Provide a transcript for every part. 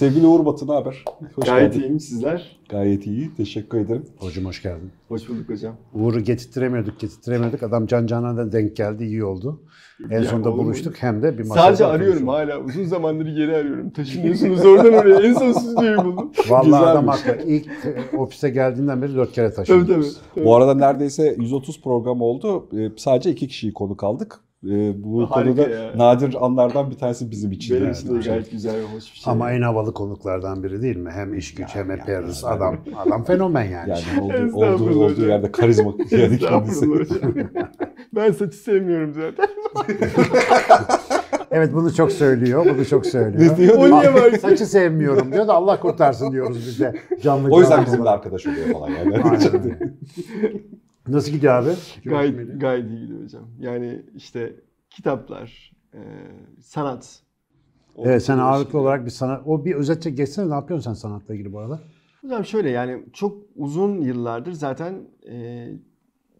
Sevgili Uğur Batı ne haber? Hoş Gayet geldin. iyiyim sizler. Gayet iyi. Teşekkür ederim. Hocam hoş geldin. Hoş bulduk hocam. Uğur'u getirtiremiyorduk, getirtiremiyorduk. Adam can canına denk geldi, iyi oldu. En yani sonunda buluştuk hem de bir masada Sadece arıyorum hala. Uzun zamandır geri arıyorum. Taşınıyorsunuz oradan oraya. En son stüdyoyu buldum. Vallahi adam haklı. İlk e, ofise geldiğinden beri dört kere taşındık. Tabii, tabii, tabii. Bu arada neredeyse 130 program oldu. E, sadece iki kişiyi konu kaldık. E, bu Harika konuda ya. nadir anlardan bir tanesi bizim için. Benim için de gayet güzel ve hoş bir şey. Ama en havalı konuklardan biri değil mi? Hem iş güç hem hep yani, adam. Adam fenomen yani. Yani olduğu, olduğu, olduğu yerde karizma yani kendisi. ben saçı sevmiyorum zaten. evet bunu çok söylüyor. Bunu çok söylüyor. Ne diyor? O niye var? Saçı sevmiyorum diyor da Allah kurtarsın diyoruz biz de. Canlı o yüzden bizimle arkadaş oluyor falan yani. Nasıl gidiyor abi? Gayet, gayet iyi gidiyor hocam. Yani işte kitaplar, e, sanat. Evet sen ağırlıklı şey. olarak bir sanat... O bir özetçe geçsene ne yapıyorsun sen sanatla ilgili bu arada? Hocam şöyle yani çok uzun yıllardır zaten e,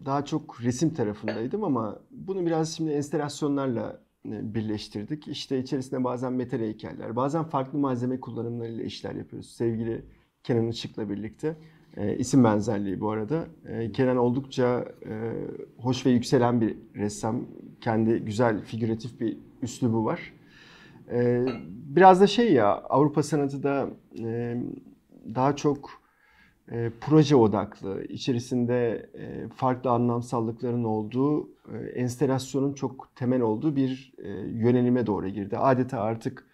daha çok resim tarafındaydım ama bunu biraz şimdi enstalasyonlarla e, birleştirdik. İşte içerisinde bazen metal heykeller, bazen farklı malzeme kullanımlarıyla işler yapıyoruz. Sevgili Kenan Işık'la birlikte. E, isim benzerliği bu arada. E, Kenan oldukça e, hoş ve yükselen bir ressam. Kendi güzel figüratif bir üslubu var. E, biraz da şey ya Avrupa sanatı da e, daha çok e, proje odaklı, içerisinde e, farklı anlamsallıkların olduğu, e, enstelasyonun çok temel olduğu bir e, yönelime doğru girdi. Adeta artık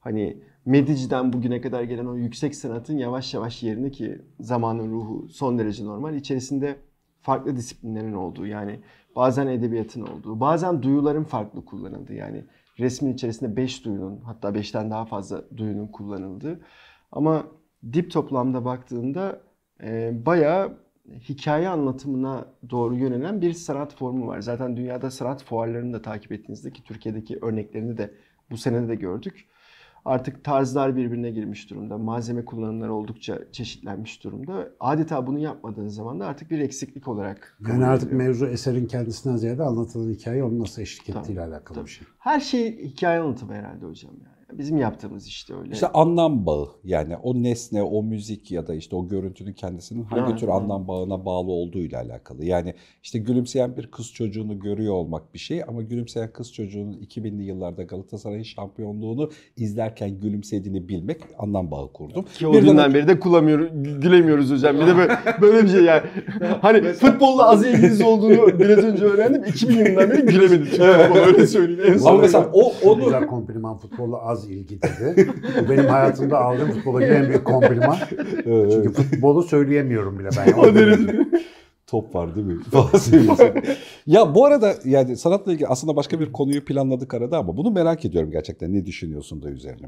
hani Medici'den bugüne kadar gelen o yüksek sanatın yavaş yavaş yerini ki zamanın ruhu son derece normal. içerisinde farklı disiplinlerin olduğu yani bazen edebiyatın olduğu, bazen duyuların farklı kullanıldığı yani resmin içerisinde 5 duyunun hatta 5'ten daha fazla duyunun kullanıldığı ama dip toplamda baktığında e, bayağı hikaye anlatımına doğru yönelen bir sanat formu var. Zaten dünyada sanat fuarlarını da takip ettiğinizde ki Türkiye'deki örneklerini de bu senede de gördük. Artık tarzlar birbirine girmiş durumda. Malzeme kullanımları oldukça çeşitlenmiş durumda. Adeta bunu yapmadığın zaman da artık bir eksiklik olarak Yani artık ediliyor. mevzu eserin kendisinden ziyade anlatılan hikaye onun nasıl eşlik ettiğiyle tabii, alakalı tabii. bir şey. Her şey hikaye anlatımı herhalde hocam yani. Bizim yaptığımız işte öyle. İşte anlam bağı yani o nesne, o müzik ya da işte o görüntünün kendisinin hangi yani, tür yani. anlam bağına bağlı olduğuyla alakalı. Yani işte gülümseyen bir kız çocuğunu görüyor olmak bir şey ama gülümseyen kız çocuğunun 2000'li yıllarda Galatasaray'ın şampiyonluğunu izlerken gülümsediğini bilmek anlam bağı kurdum. Ki o günden beri de kullanmıyoruz, gülemiyoruz hocam. Bir de böyle, böyle bir şey yani. Hani futbolla az ilginiz olduğunu biraz önce öğrendim. 2000 yılından beri gülemedim. Evet. Öyle söyleyeyim. En son mesela o onu... Güzel kompliman futbolla az az ilgi dedi. Bu benim hayatımda aldığım futbola en büyük kompliman. Çünkü futbolu söyleyemiyorum bile ben. O derece top var değil mi? ya bu arada yani sanatla ilgili aslında başka bir konuyu planladık arada ama bunu merak ediyorum gerçekten ne düşünüyorsun da üzerine.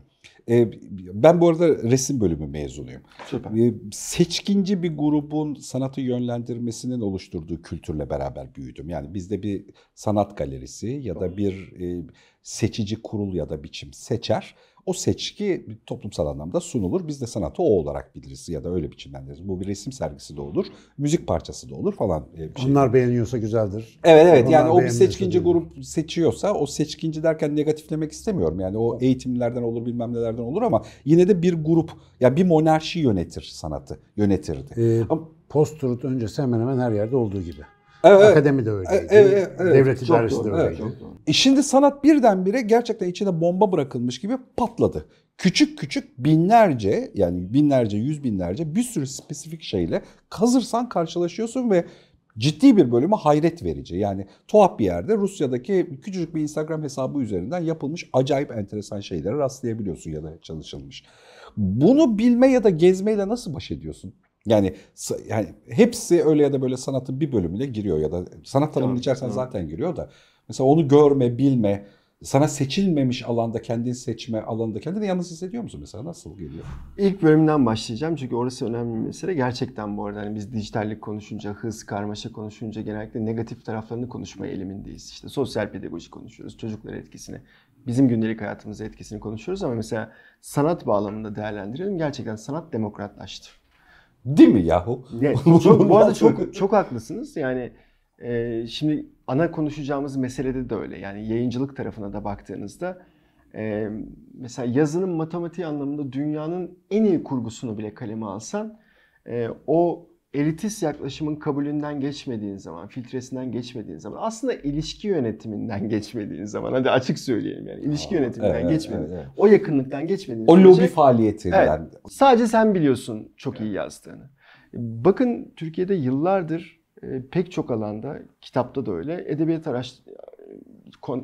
Ee, ben bu arada resim bölümü mezunuyum. Süper. Ee, seçkinci bir grubun sanatı yönlendirmesinin oluşturduğu kültürle beraber büyüdüm. Yani bizde bir sanat galerisi ya da bir e, seçici kurul ya da biçim seçer o seçki toplumsal anlamda sunulur. Biz de sanatı o olarak biliriz ya da öyle biçimlendiririz. Bu bir resim sergisi de olur, müzik parçası da olur falan. Bir şey. Onlar beğeniyorsa güzeldir. Evet evet Onlar yani o bir seçkinci grup seçiyorsa o seçkinci derken negatiflemek istemiyorum. Yani o eğitimlerden olur bilmem nelerden olur ama yine de bir grup ya bir monarşi yönetir sanatı yönetirdi. Ee, ama, Post-truth öncesi hemen hemen her yerde olduğu gibi. Evet, Akademi de öyleydi. Evet, evet. Devlet idaresi de öyleydi. Evet, e şimdi sanat birdenbire gerçekten içine bomba bırakılmış gibi patladı. Küçük küçük binlerce yani binlerce yüz binlerce bir sürü spesifik şeyle kazırsan karşılaşıyorsun ve ciddi bir bölümü hayret verici. Yani tuhaf bir yerde Rusya'daki küçücük bir Instagram hesabı üzerinden yapılmış acayip enteresan şeylere rastlayabiliyorsun ya da çalışılmış. Bunu bilme ya da gezmeyle nasıl baş ediyorsun? Yani yani hepsi öyle ya da böyle sanatın bir bölümüne giriyor ya da sanat tanımını içersen zaten giriyor da mesela onu görme, bilme, sana seçilmemiş alanda kendini seçme alanında kendini yalnız hissediyor musun mesela? Nasıl geliyor? İlk bölümden başlayacağım çünkü orası önemli bir mesele. Gerçekten bu arada hani biz dijitallik konuşunca, hız, karmaşa konuşunca genellikle negatif taraflarını konuşmaya eğilimindeyiz. İşte sosyal pedagoji konuşuyoruz, çocuklara etkisini, bizim gündelik hayatımıza etkisini konuşuyoruz ama mesela sanat bağlamında değerlendirelim. Gerçekten sanat demokratlaştı. Değil mi yahu? Evet, çok, bu arada çok çok haklısınız. Yani e, şimdi ana konuşacağımız meselede de öyle. Yani yayıncılık tarafına da baktığınızda e, mesela yazının matematiği anlamında dünyanın en iyi kurgusunu bile kaleme alsan e, o elitist yaklaşımın kabulünden geçmediğin zaman, filtresinden geçmediğin zaman, aslında ilişki yönetiminden geçmediğin zaman, hadi açık söyleyeyim yani ilişki yönetiminden evet, geçmediğin, evet, evet. o yakınlıktan geçmediğin O lobi faaliyeti Evet. Sadece sen biliyorsun çok iyi yazdığını. Bakın Türkiye'de yıllardır e, pek çok alanda, kitapta da öyle, edebiyat araş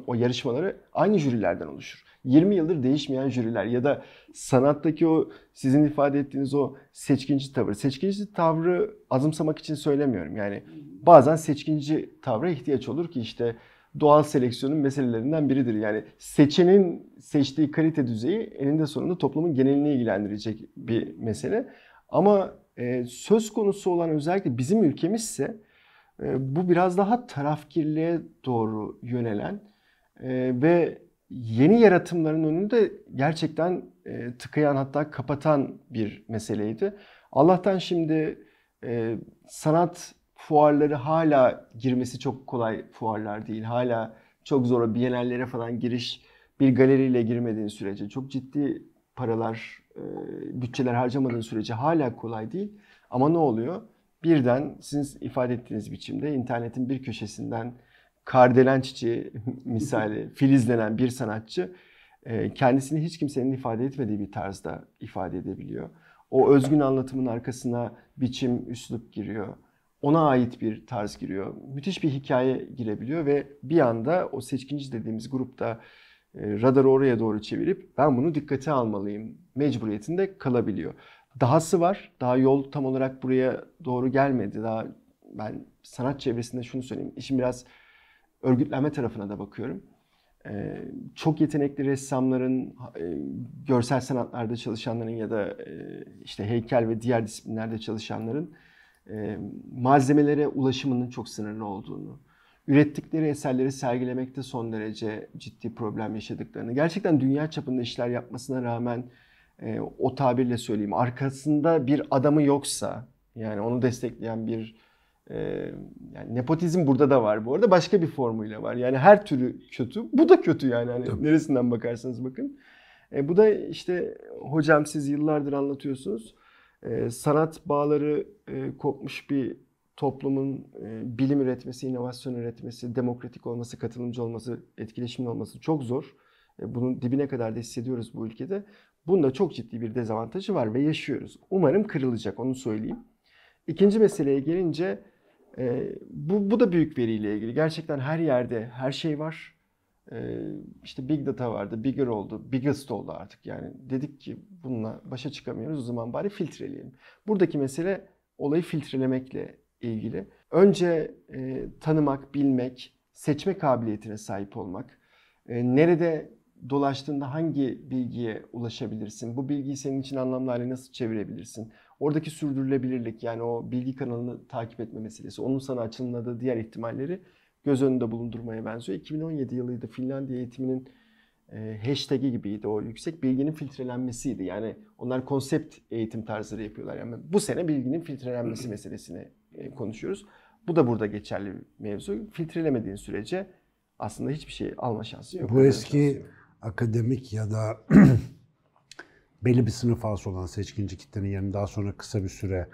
o yarışmaları aynı jürilerden oluşur. 20 yıldır değişmeyen jüriler ya da sanattaki o sizin ifade ettiğiniz o seçkinci tavır. Seçkinci tavrı azımsamak için söylemiyorum. Yani bazen seçkinci tavra ihtiyaç olur ki işte doğal seleksiyonun meselelerinden biridir. Yani seçenin seçtiği kalite düzeyi eninde sonunda toplumun genelini ilgilendirecek bir mesele. Ama e, söz konusu olan özellikle bizim ülkemizse bu biraz daha tarafkirliğe doğru yönelen e, ve yeni yaratımların önünü de gerçekten e, tıkayan hatta kapatan bir meseleydi. Allah'tan şimdi e, sanat fuarları hala girmesi çok kolay fuarlar değil. Hala çok zor bienallere falan giriş bir galeriyle girmediğin sürece çok ciddi paralar, bütçeler harcamadığın sürece hala kolay değil. Ama ne oluyor? Birden sizin ifade ettiğiniz biçimde internetin bir köşesinden kardelen çiçeği misali filizlenen bir sanatçı e, kendisini hiç kimsenin ifade etmediği bir tarzda ifade edebiliyor. O özgün anlatımın arkasına biçim, üslup giriyor. Ona ait bir tarz giriyor. Müthiş bir hikaye girebiliyor ve bir anda o seçkinci dediğimiz grupta e, radarı oraya doğru çevirip ben bunu dikkate almalıyım mecburiyetinde kalabiliyor. Dahası var. Daha yol tam olarak buraya doğru gelmedi. Daha ben sanat çevresinde şunu söyleyeyim. İşin biraz örgütlenme tarafına da bakıyorum. Ee, çok yetenekli ressamların, e, görsel sanatlarda çalışanların ya da e, işte heykel ve diğer disiplinlerde çalışanların e, malzemelere ulaşımının çok sınırlı olduğunu, ürettikleri eserleri sergilemekte son derece ciddi problem yaşadıklarını, gerçekten dünya çapında işler yapmasına rağmen e, o tabirle söyleyeyim arkasında bir adamı yoksa yani onu destekleyen bir e, yani nepotizm burada da var bu arada başka bir formuyla var. Yani her türü kötü. Bu da kötü yani hani Tabii. neresinden bakarsanız bakın. E, bu da işte hocam siz yıllardır anlatıyorsunuz. E, sanat bağları e, kopmuş bir toplumun e, bilim üretmesi, inovasyon üretmesi, demokratik olması, katılımcı olması, etkileşimli olması çok zor. E, bunun dibine kadar da hissediyoruz bu ülkede. Bunda çok ciddi bir dezavantajı var ve yaşıyoruz. Umarım kırılacak onu söyleyeyim. İkinci meseleye gelince e, bu, bu da büyük veriyle ilgili. Gerçekten her yerde her şey var. E, işte Big Data vardı, Bigger oldu, Biggest oldu artık. Yani dedik ki bununla başa çıkamıyoruz o zaman bari filtreleyelim. Buradaki mesele olayı filtrelemekle ilgili. Önce e, tanımak, bilmek, seçme kabiliyetine sahip olmak. E, nerede dolaştığında hangi bilgiye ulaşabilirsin? Bu bilgiyi senin için anlamlı hale nasıl çevirebilirsin? Oradaki sürdürülebilirlik yani o bilgi kanalını takip etme meselesi, onun sana açılmadığı diğer ihtimalleri göz önünde bulundurmaya benziyor. 2017 yılıydı Finlandiya eğitiminin e, hashtag'i gibiydi o yüksek bilginin filtrelenmesiydi. Yani onlar konsept eğitim tarzları yapıyorlar. Yani bu sene bilginin filtrelenmesi meselesini e, konuşuyoruz. Bu da burada geçerli bir mevzu. Filtrelemediğin sürece aslında hiçbir şey alma şansı yok. Bu eski şansı yok. Akademik ya da belli bir sınıf ağası olan seçkinci kitlenin yerini daha sonra kısa bir süre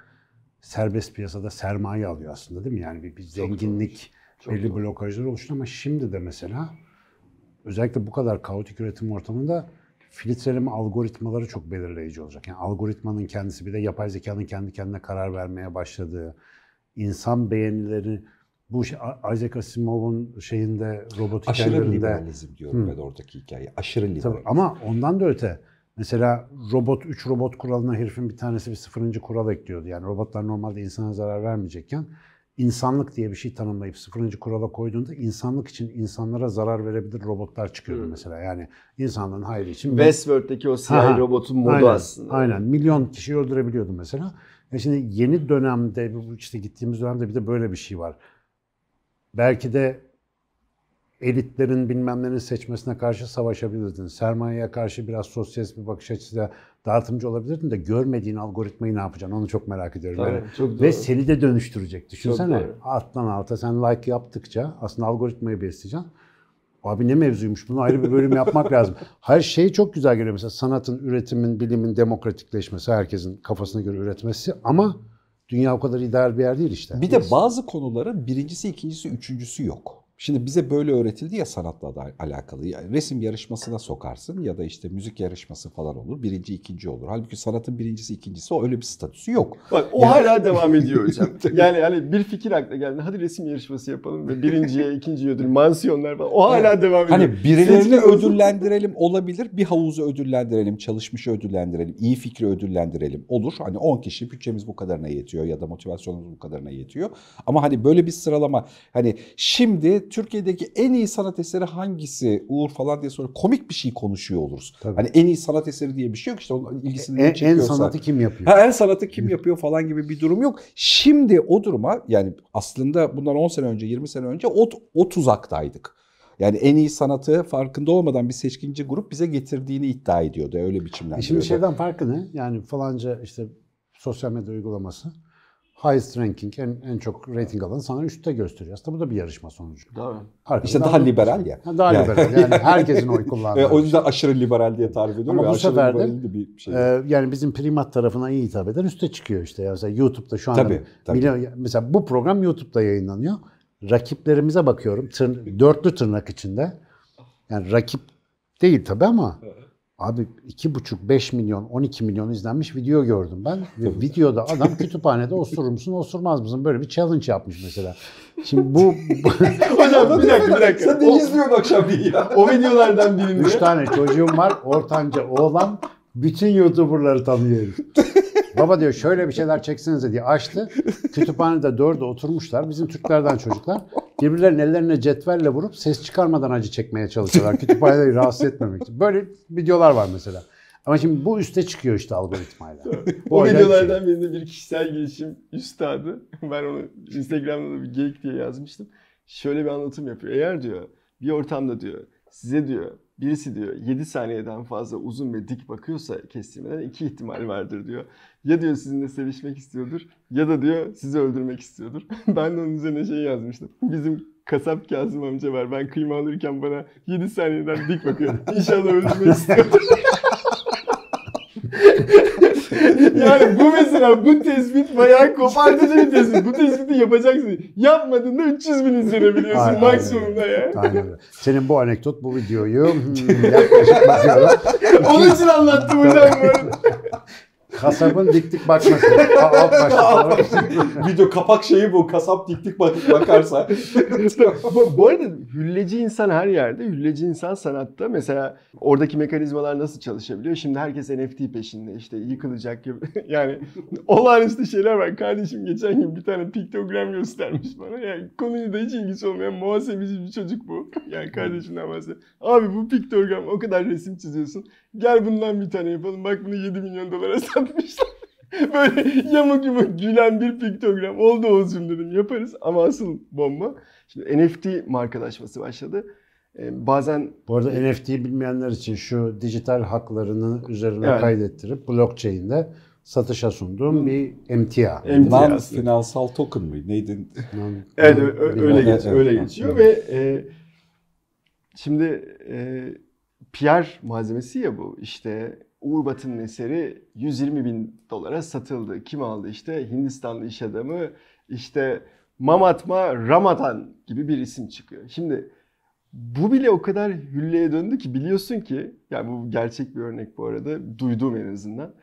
serbest piyasada sermaye alıyor aslında değil mi? Yani bir, bir zenginlik Çok belli doğru. blokajlar oluştu ama şimdi de mesela özellikle bu kadar kaotik üretim ortamında filtreleme algoritmaları çok belirleyici olacak. Yani algoritmanın kendisi bir de yapay zekanın kendi kendine karar vermeye başladığı, insan beğenileri bu şey, Isaac Asimov'un şeyinde robot Aşırı liberalizm diyorum Hı. ben oradaki hikaye. Aşırı Tabii, liberalizm. ama ondan da öte mesela robot 3 robot kuralına herifin bir tanesi bir sıfırıncı kural ekliyordu. Yani robotlar normalde insana zarar vermeyecekken insanlık diye bir şey tanımlayıp sıfırıncı kurala koyduğunda insanlık için insanlara zarar verebilir robotlar çıkıyordu Hı. mesela. Yani insanlığın hayrı için Westworld'deki o siyahi Ha, robotun modu aynen, aslında. Aynen. Milyon kişiyi öldürebiliyordu mesela. E şimdi yeni dönemde, bu işte gittiğimiz dönemde bir de böyle bir şey var. Belki de elitlerin bilmemlerin seçmesine karşı savaşabilirdin. Sermayeye karşı biraz sosyalist bir bakış açısıyla dağıtımcı olabilirdin de görmediğin algoritmayı ne yapacaksın onu çok merak ediyorum. Tabii, Yani çok doğru. ve seni de dönüştürecek. Düşünsene alttan alta sen like yaptıkça aslında algoritmayı besleyeceksin. Abi ne mevzuymuş bunu ayrı bir bölüm yapmak lazım. Her şey çok güzel geliyor mesela sanatın, üretimin, bilimin demokratikleşmesi, herkesin kafasına göre üretmesi ama dünya o kadar ideal bir yer değil işte. Bir de bazı konuların birincisi, ikincisi, üçüncüsü yok. Şimdi bize böyle öğretildi ya sanatla da alakalı. Yani resim yarışmasına sokarsın ya da işte müzik yarışması falan olur. Birinci, ikinci olur. Halbuki sanatın birincisi, ikincisi o öyle bir statüsü yok. Bak o hala devam ediyor hocam. Yani yani bir fikir akla geldi. Hadi resim yarışması yapalım ve birinciye, ikinciye ödül, mansiyonlar falan. O hala devam ediyor. Hani birilerini ödüllendirelim olabilir. Bir havuzu ödüllendirelim, çalışmışı ödüllendirelim, iyi fikri ödüllendirelim olur. Hani 10 kişi bütçemiz bu kadarına yetiyor ya da motivasyonumuz bu kadarına yetiyor. Ama hani böyle bir sıralama hani şimdi Türkiye'deki en iyi sanat eseri hangisi Uğur falan diye sonra komik bir şey konuşuyor oluruz. Tabii. Hani en iyi sanat eseri diye bir şey yok işte onun ilgisini en, ne en çekiyorsa. sanatı kim yapıyor? Ha, en sanatı kim yapıyor falan gibi bir durum yok. Şimdi o duruma yani aslında bundan 10 sene önce 20 sene önce o, o tuzaktaydık. Yani en iyi sanatı farkında olmadan bir seçkinci grup bize getirdiğini iddia ediyordu. Öyle E biçimlendiriyordu. şimdi şeyden farkı ne? Yani falanca işte sosyal medya uygulaması highest ranking en, en çok rating alanı sana üstte gösteriyor. Aslında bu da bir yarışma sonucu. Doğru. Arkasından İşte daha liberal ya. Ha, daha Yani- liberal. Yani herkesin oy kullandığı. E, o yüzden aşırı liberal diye tarif ediyorum. Ama bu sefer de, bir şey. Ee, yani bizim primat tarafına iyi hitap eden üste çıkıyor işte. Yani mesela YouTube'da şu anda Tabii, tabii. milyon, mesela bu program YouTube'da yayınlanıyor. Rakiplerimize bakıyorum. Tır, dörtlü tırnak içinde. Yani rakip değil tabii ama abi 2,5-5 milyon, 12 milyon izlenmiş video gördüm ben. Ve videoda adam kütüphanede osurur musun, osurmaz mısın? Böyle bir challenge yapmış mesela. Şimdi bu, Hocam bir dakika bir dakika. Sen de izliyorsun akşam değil ya. o videolardan birinde Üç tane çocuğum var. Ortanca oğlan bütün YouTuber'ları tanıyor. herif. Baba diyor şöyle bir şeyler çeksenize diye açtı. Kütüphanede dördü oturmuşlar. Bizim Türklerden çocuklar. Birbirlerinin ellerine cetvelle vurup ses çıkarmadan acı çekmeye çalışıyorlar. Kütüphaneleri rahatsız etmemek için. Böyle videolar var mesela. Ama şimdi bu üste çıkıyor işte algoritmayla. o videolardan birinde bir kişisel gelişim üstadı. Ben onu Instagram'da da bir geyik diye yazmıştım. Şöyle bir anlatım yapıyor. Eğer diyor bir ortamda diyor size diyor birisi diyor 7 saniyeden fazla uzun ve dik bakıyorsa kestirmeden iki ihtimal vardır diyor. Ya diyor sizinle sevişmek istiyordur ya da diyor sizi öldürmek istiyordur. ben de onun üzerine şey yazmıştım. Bizim kasap Kazım amca var. Ben kıyma alırken bana 7 saniyeden dik bakıyor. İnşallah öldürmek istiyordur. yani bu mesela bu tespit bayağı kopartıcı bir tespit. Bu tespiti yapacaksın. Yapmadığında 300 bin izlenebiliyorsun Aynen, maksimumda ya. Aynen. Senin bu anekdot, bu videoyu yaklaşık bakıyorum. Onun için anlattım hocam bu arada. Kasabın dik dik bakması. Alt başlık. Video kapak şeyi bu. Kasap dik dik bak- bakarsa. bu, bu arada hülleci insan her yerde. Hülleci insan sanatta. Mesela oradaki mekanizmalar nasıl çalışabiliyor? Şimdi herkes NFT peşinde. işte yıkılacak gibi. yani olağanüstü şeyler var. Kardeşim geçen gün bir tane piktogram göstermiş bana. Yani konuyla da hiç ilgisi olmayan muhasebeci bir çocuk bu. Yani kardeşimden bahsediyor. Abi bu piktogram o kadar resim çiziyorsun. Gel bundan bir tane yapalım. Bak bunu 7 milyon dolara satmışlar. Böyle yamuk yumuk gülen bir piktogram. Oldu olsun dedim yaparız. Ama asıl bomba. Şimdi NFT markalaşması başladı. Ee, bazen Bu arada NFT'yi bilmeyenler için şu dijital haklarını üzerine Evet. kaydettirip blockchain'de satışa sunduğum bir emtia. Emtia. Non finansal token mı? Neydi? Evet ö- ö- öyle, Evet, geç, evet, öyle evet. geçiyor ve e, şimdi e, PR malzemesi ya bu işte Uğur Batın'ın eseri 120 bin dolara satıldı. Kim aldı işte Hindistanlı iş adamı işte Mamatma Ramadan gibi bir isim çıkıyor. Şimdi bu bile o kadar hülleye döndü ki biliyorsun ki yani bu gerçek bir örnek bu arada duyduğum en azından.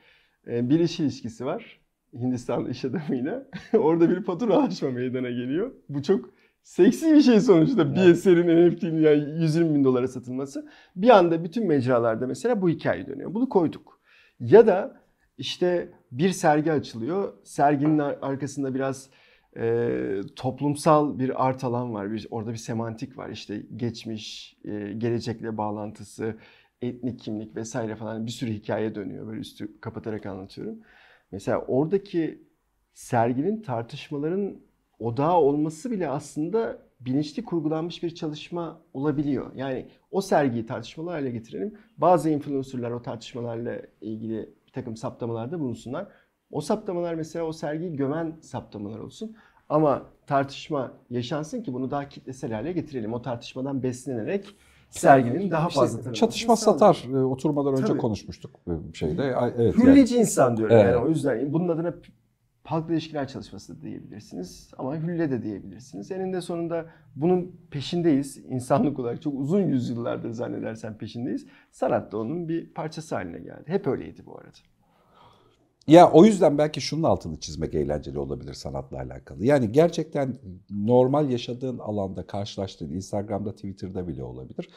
E, bir iş ilişkisi var Hindistanlı iş adamıyla. Orada bir faturalaşma meydana geliyor. Bu çok seksi bir şey sonuçta bir eserin NFT'nin yani 120 bin dolara satılması. Bir anda bütün mecralarda mesela bu hikaye dönüyor. Bunu koyduk. Ya da işte bir sergi açılıyor. Serginin ar- arkasında biraz e, toplumsal bir art alan var. Bir, orada bir semantik var. İşte geçmiş, e, gelecekle bağlantısı, etnik kimlik vesaire falan bir sürü hikaye dönüyor. Böyle üstü kapatarak anlatıyorum. Mesela oradaki serginin tartışmaların odağı olması bile aslında bilinçli kurgulanmış bir çalışma olabiliyor. Yani o sergiyi tartışmalı hale getirelim. Bazı influencerlar o tartışmalarla ilgili bir takım saptamalarda bulunsunlar. O saptamalar mesela o sergiyi gömen saptamalar olsun. Ama tartışma yaşansın ki bunu daha kitlesel hale getirelim. O tartışmadan beslenerek serginin daha İşte fazla tanınmasını çatışma satar. E, Oturmadan önce Tabii. konuşmuştuk bir şeyde. Evet, yani. Hülleci insan diyorum Evet. yani o yüzden bunun adına halkla ilişkiler çalışması da diyebilirsiniz ama hülle de diyebilirsiniz. Eninde sonunda bunun peşindeyiz. İnsanlık olarak çok uzun yüzyıllardır zannedersem peşindeyiz. Sanat da onun bir parçası haline geldi. Hep öyleydi bu arada. Ya o yüzden belki şunun altını çizmek eğlenceli olabilir sanatla alakalı. Yani gerçekten normal yaşadığın alanda karşılaştığın Instagram'da, Twitter'da bile olabilir.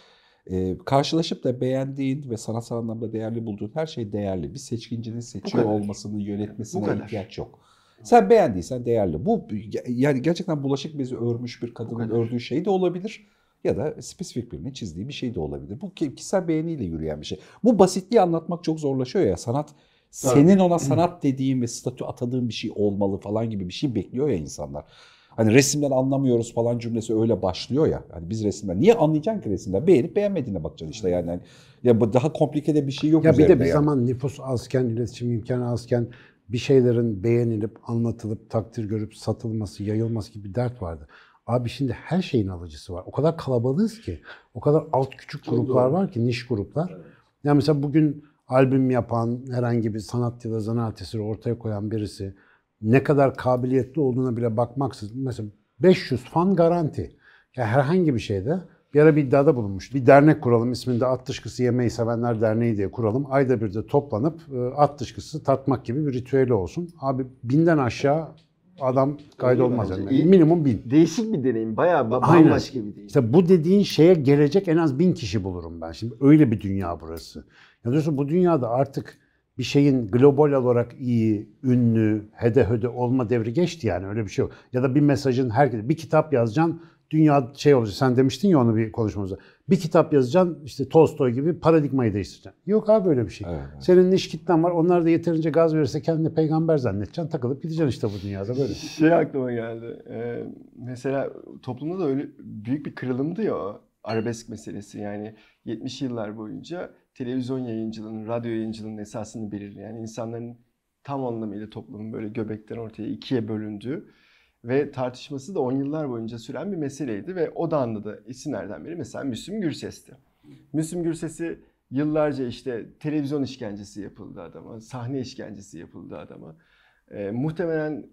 Ee, karşılaşıp da beğendiğin ve sanatsal anlamda değerli bulduğun her şey değerli. Bir seçkincinin seçiyor olmasını, yönetmesine ihtiyaç yok. Sen beğendiysen değerli. Bu yani gerçekten bulaşık bezi örmüş bir kadının ördüğü şey de olabilir. Ya da spesifik birinin çizdiği bir şey de olabilir. Bu kişisel beğeniyle yürüyen bir şey. Bu basitliği anlatmak çok zorlaşıyor ya. Sanat senin ona sanat dediğin ve statü atadığın bir şey olmalı falan gibi bir şey bekliyor ya insanlar. Hani resimden anlamıyoruz falan cümlesi öyle başlıyor ya. Hani biz resimden niye anlayacaksın ki resimden? Beğenip beğenmediğine bakacaksın işte yani. Hani ya bu daha komplike de bir şey yok Ya bir de bir yani. zaman nüfus azken, iletişim imkanı azken bir şeylerin beğenilip, anlatılıp, takdir görüp satılması, yayılması gibi bir dert vardı. Abi şimdi her şeyin alıcısı var. O kadar kalabalığız ki, o kadar alt küçük gruplar var ki, niş gruplar. Ya mesela bugün albüm yapan, herhangi bir sanat ya da zanaat eseri ortaya koyan birisi ne kadar kabiliyetli olduğuna bile bakmaksızın mesela 500 fan garanti. Ya herhangi bir şeyde bir ara bir iddiada bulunmuştu. Bir dernek kuralım isminde at dışkısı yemeyi sevenler derneği diye kuralım. Ayda bir de toplanıp e, at dışkısı tatmak gibi bir ritüeli olsun. Abi binden aşağı adam kaydolmaz yani. İyi. Minimum bin. Değişik bir deneyim. Bayağı bambaşka bir deneyim. İşte bu dediğin şeye gelecek en az bin kişi bulurum ben. Şimdi öyle bir dünya burası. Ya diyorsun bu dünyada artık bir şeyin global olarak iyi, ünlü, hede hede olma devri geçti yani öyle bir şey yok. Ya da bir mesajın herkese bir kitap yazacaksın dünya şey olacak. Sen demiştin ya onu bir konuşmamızda. Bir kitap yazacaksın işte Tolstoy gibi paradigmayı değiştireceksin. Yok abi böyle bir şey. Evet, evet. Senin niş kitlen var. Onlar da yeterince gaz verirse kendini peygamber zannedeceksin. Takılıp gideceksin işte bu dünyada böyle. Şey aklıma geldi. Ee, mesela toplumda da öyle büyük bir kırılımdı ya o arabesk meselesi. Yani 70 yıllar boyunca televizyon yayıncılığının, radyo yayıncılığının esasını belirleyen insanların tam anlamıyla toplumun böyle göbekten ortaya ikiye bölündüğü ve tartışması da 10 yıllar boyunca süren bir meseleydi ve o da anladı isimlerden biri mesela Müslüm Gürses'ti. Müslüm Gürses'i yıllarca işte televizyon işkencesi yapıldı adama, sahne işkencesi yapıldı adama. E, muhtemelen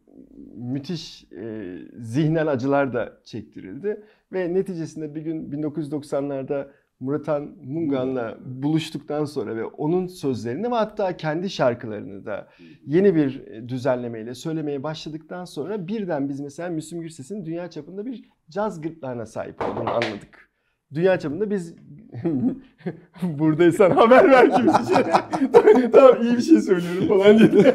müthiş e, zihnel acılar da çektirildi ve neticesinde bir gün 1990'larda Muratan Mungan'la buluştuktan sonra ve onun sözlerini ve hatta kendi şarkılarını da yeni bir e, düzenlemeyle söylemeye başladıktan sonra birden biz mesela Müslüm Gürses'in dünya çapında bir caz gırtlağına sahip olduğunu anladık. Dünya çapında biz buradaysan haber ver şey. tamam iyi bir şey söylüyorum falan dedi.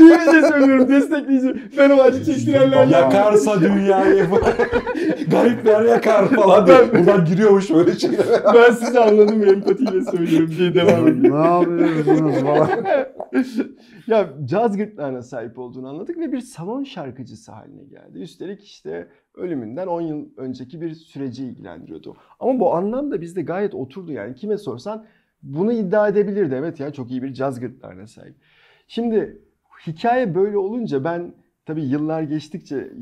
iyi bir şey söylüyorum destekleyici. Ben o acı çektirenler Yakarsa dünyayı garipler yakar falan diye. Buradan giriyormuş böyle şeyler. Ben sizi anladım ve empatiyle söylüyorum diye devam ediyor. ne yapıyorsunuz falan. ya caz gırtlağına sahip olduğunu anladık ve bir salon şarkıcısı haline geldi. Üstelik işte ölümünden 10 yıl önceki bir süreci ilgilendiriyordu. Ama bu anlam da bizde gayet oturdu yani. Kime sorsan bunu iddia edebilirdi. Evet ya çok iyi bir caz gırtlağına sahip. Şimdi hikaye böyle olunca ben tabii yıllar geçtikçe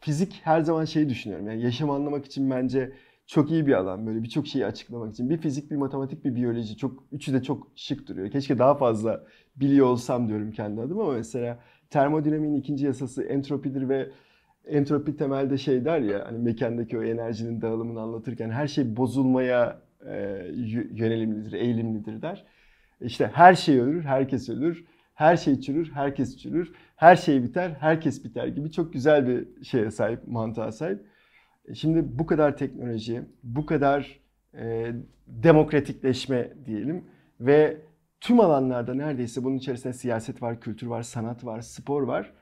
fizik her zaman şey düşünüyorum. Yani yaşamı anlamak için bence çok iyi bir alan. Böyle birçok şeyi açıklamak için. Bir fizik, bir matematik, bir biyoloji. Çok üçü de çok şık duruyor. Keşke daha fazla biliyor olsam diyorum kendi adıma ama mesela termodinamiğin ikinci yasası entropidir ve entropi temelde şey der ya hani mekandaki o enerjinin dağılımını anlatırken her şey bozulmaya e, yö- yönelimlidir, eğilimlidir der. İşte her şey ölür, herkes ölür. Her şey çürür, herkes çürür. Her şey biter, herkes biter gibi çok güzel bir şeye sahip, mantığa sahip. E, Şimdi bu kadar teknoloji, bu kadar e, demokratikleşme diyelim ve tüm alanlarda neredeyse bunun içerisinde siyaset var, kültür var, sanat var, spor var.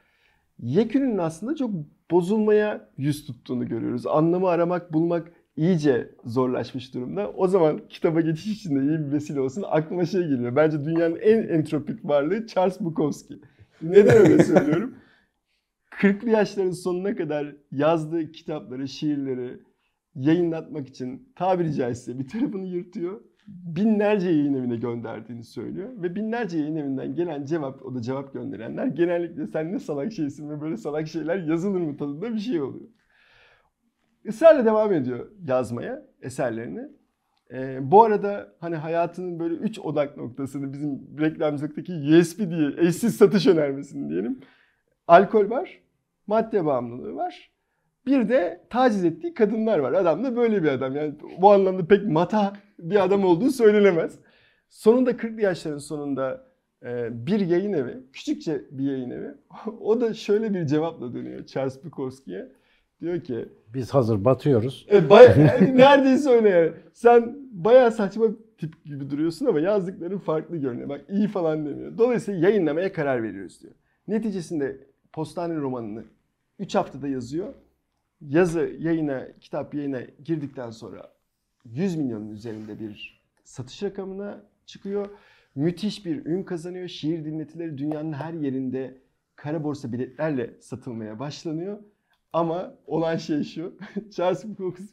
Yekünün aslında çok bozulmaya yüz tuttuğunu görüyoruz. Anlamı aramak, bulmak iyice zorlaşmış durumda. O zaman kitaba geçiş için de iyi bir vesile olsun. Aklıma şey geliyor. Bence dünyanın en entropik varlığı Charles Bukowski. Neden öyle söylüyorum? 40'lı yaşların sonuna kadar yazdığı kitapları, şiirleri yayınlatmak için tabiri caizse bir tarafını yırtıyor. Binlerce yayın evine gönderdiğini söylüyor. Ve binlerce yayın evinden gelen cevap, o da cevap gönderenler genellikle sen ne salak şeysin ve böyle salak şeyler yazılır mı tadında bir şey oluyor. ısrarla devam ediyor yazmaya eserlerini. Ee, bu arada hani hayatının böyle üç odak noktasını bizim reklamcılıktaki USP diye eşsiz satış önermesini diyelim. Alkol var, madde bağımlılığı var. Bir de taciz ettiği kadınlar var. Adam da böyle bir adam. Yani bu anlamda pek mata bir adam olduğu söylenemez. Sonunda 40'lı yaşların sonunda e, bir yayın evi, küçükçe bir yayın evi. o da şöyle bir cevapla dönüyor Charles Bukowski'ye. Diyor ki Biz hazır batıyoruz. e, baya, neredeyse öyle yani. Sen bayağı saçma tip gibi duruyorsun ama yazdıkların farklı görünüyor. Bak iyi falan demiyor. Dolayısıyla yayınlamaya karar veriyoruz diyor. Neticesinde Postane romanını 3 haftada yazıyor. Yazı yayına, kitap yayına girdikten sonra 100 milyonun üzerinde bir satış rakamına çıkıyor. Müthiş bir ün kazanıyor. Şiir dinletileri dünyanın her yerinde kara borsa biletlerle satılmaya başlanıyor. Ama olan şey şu. Charles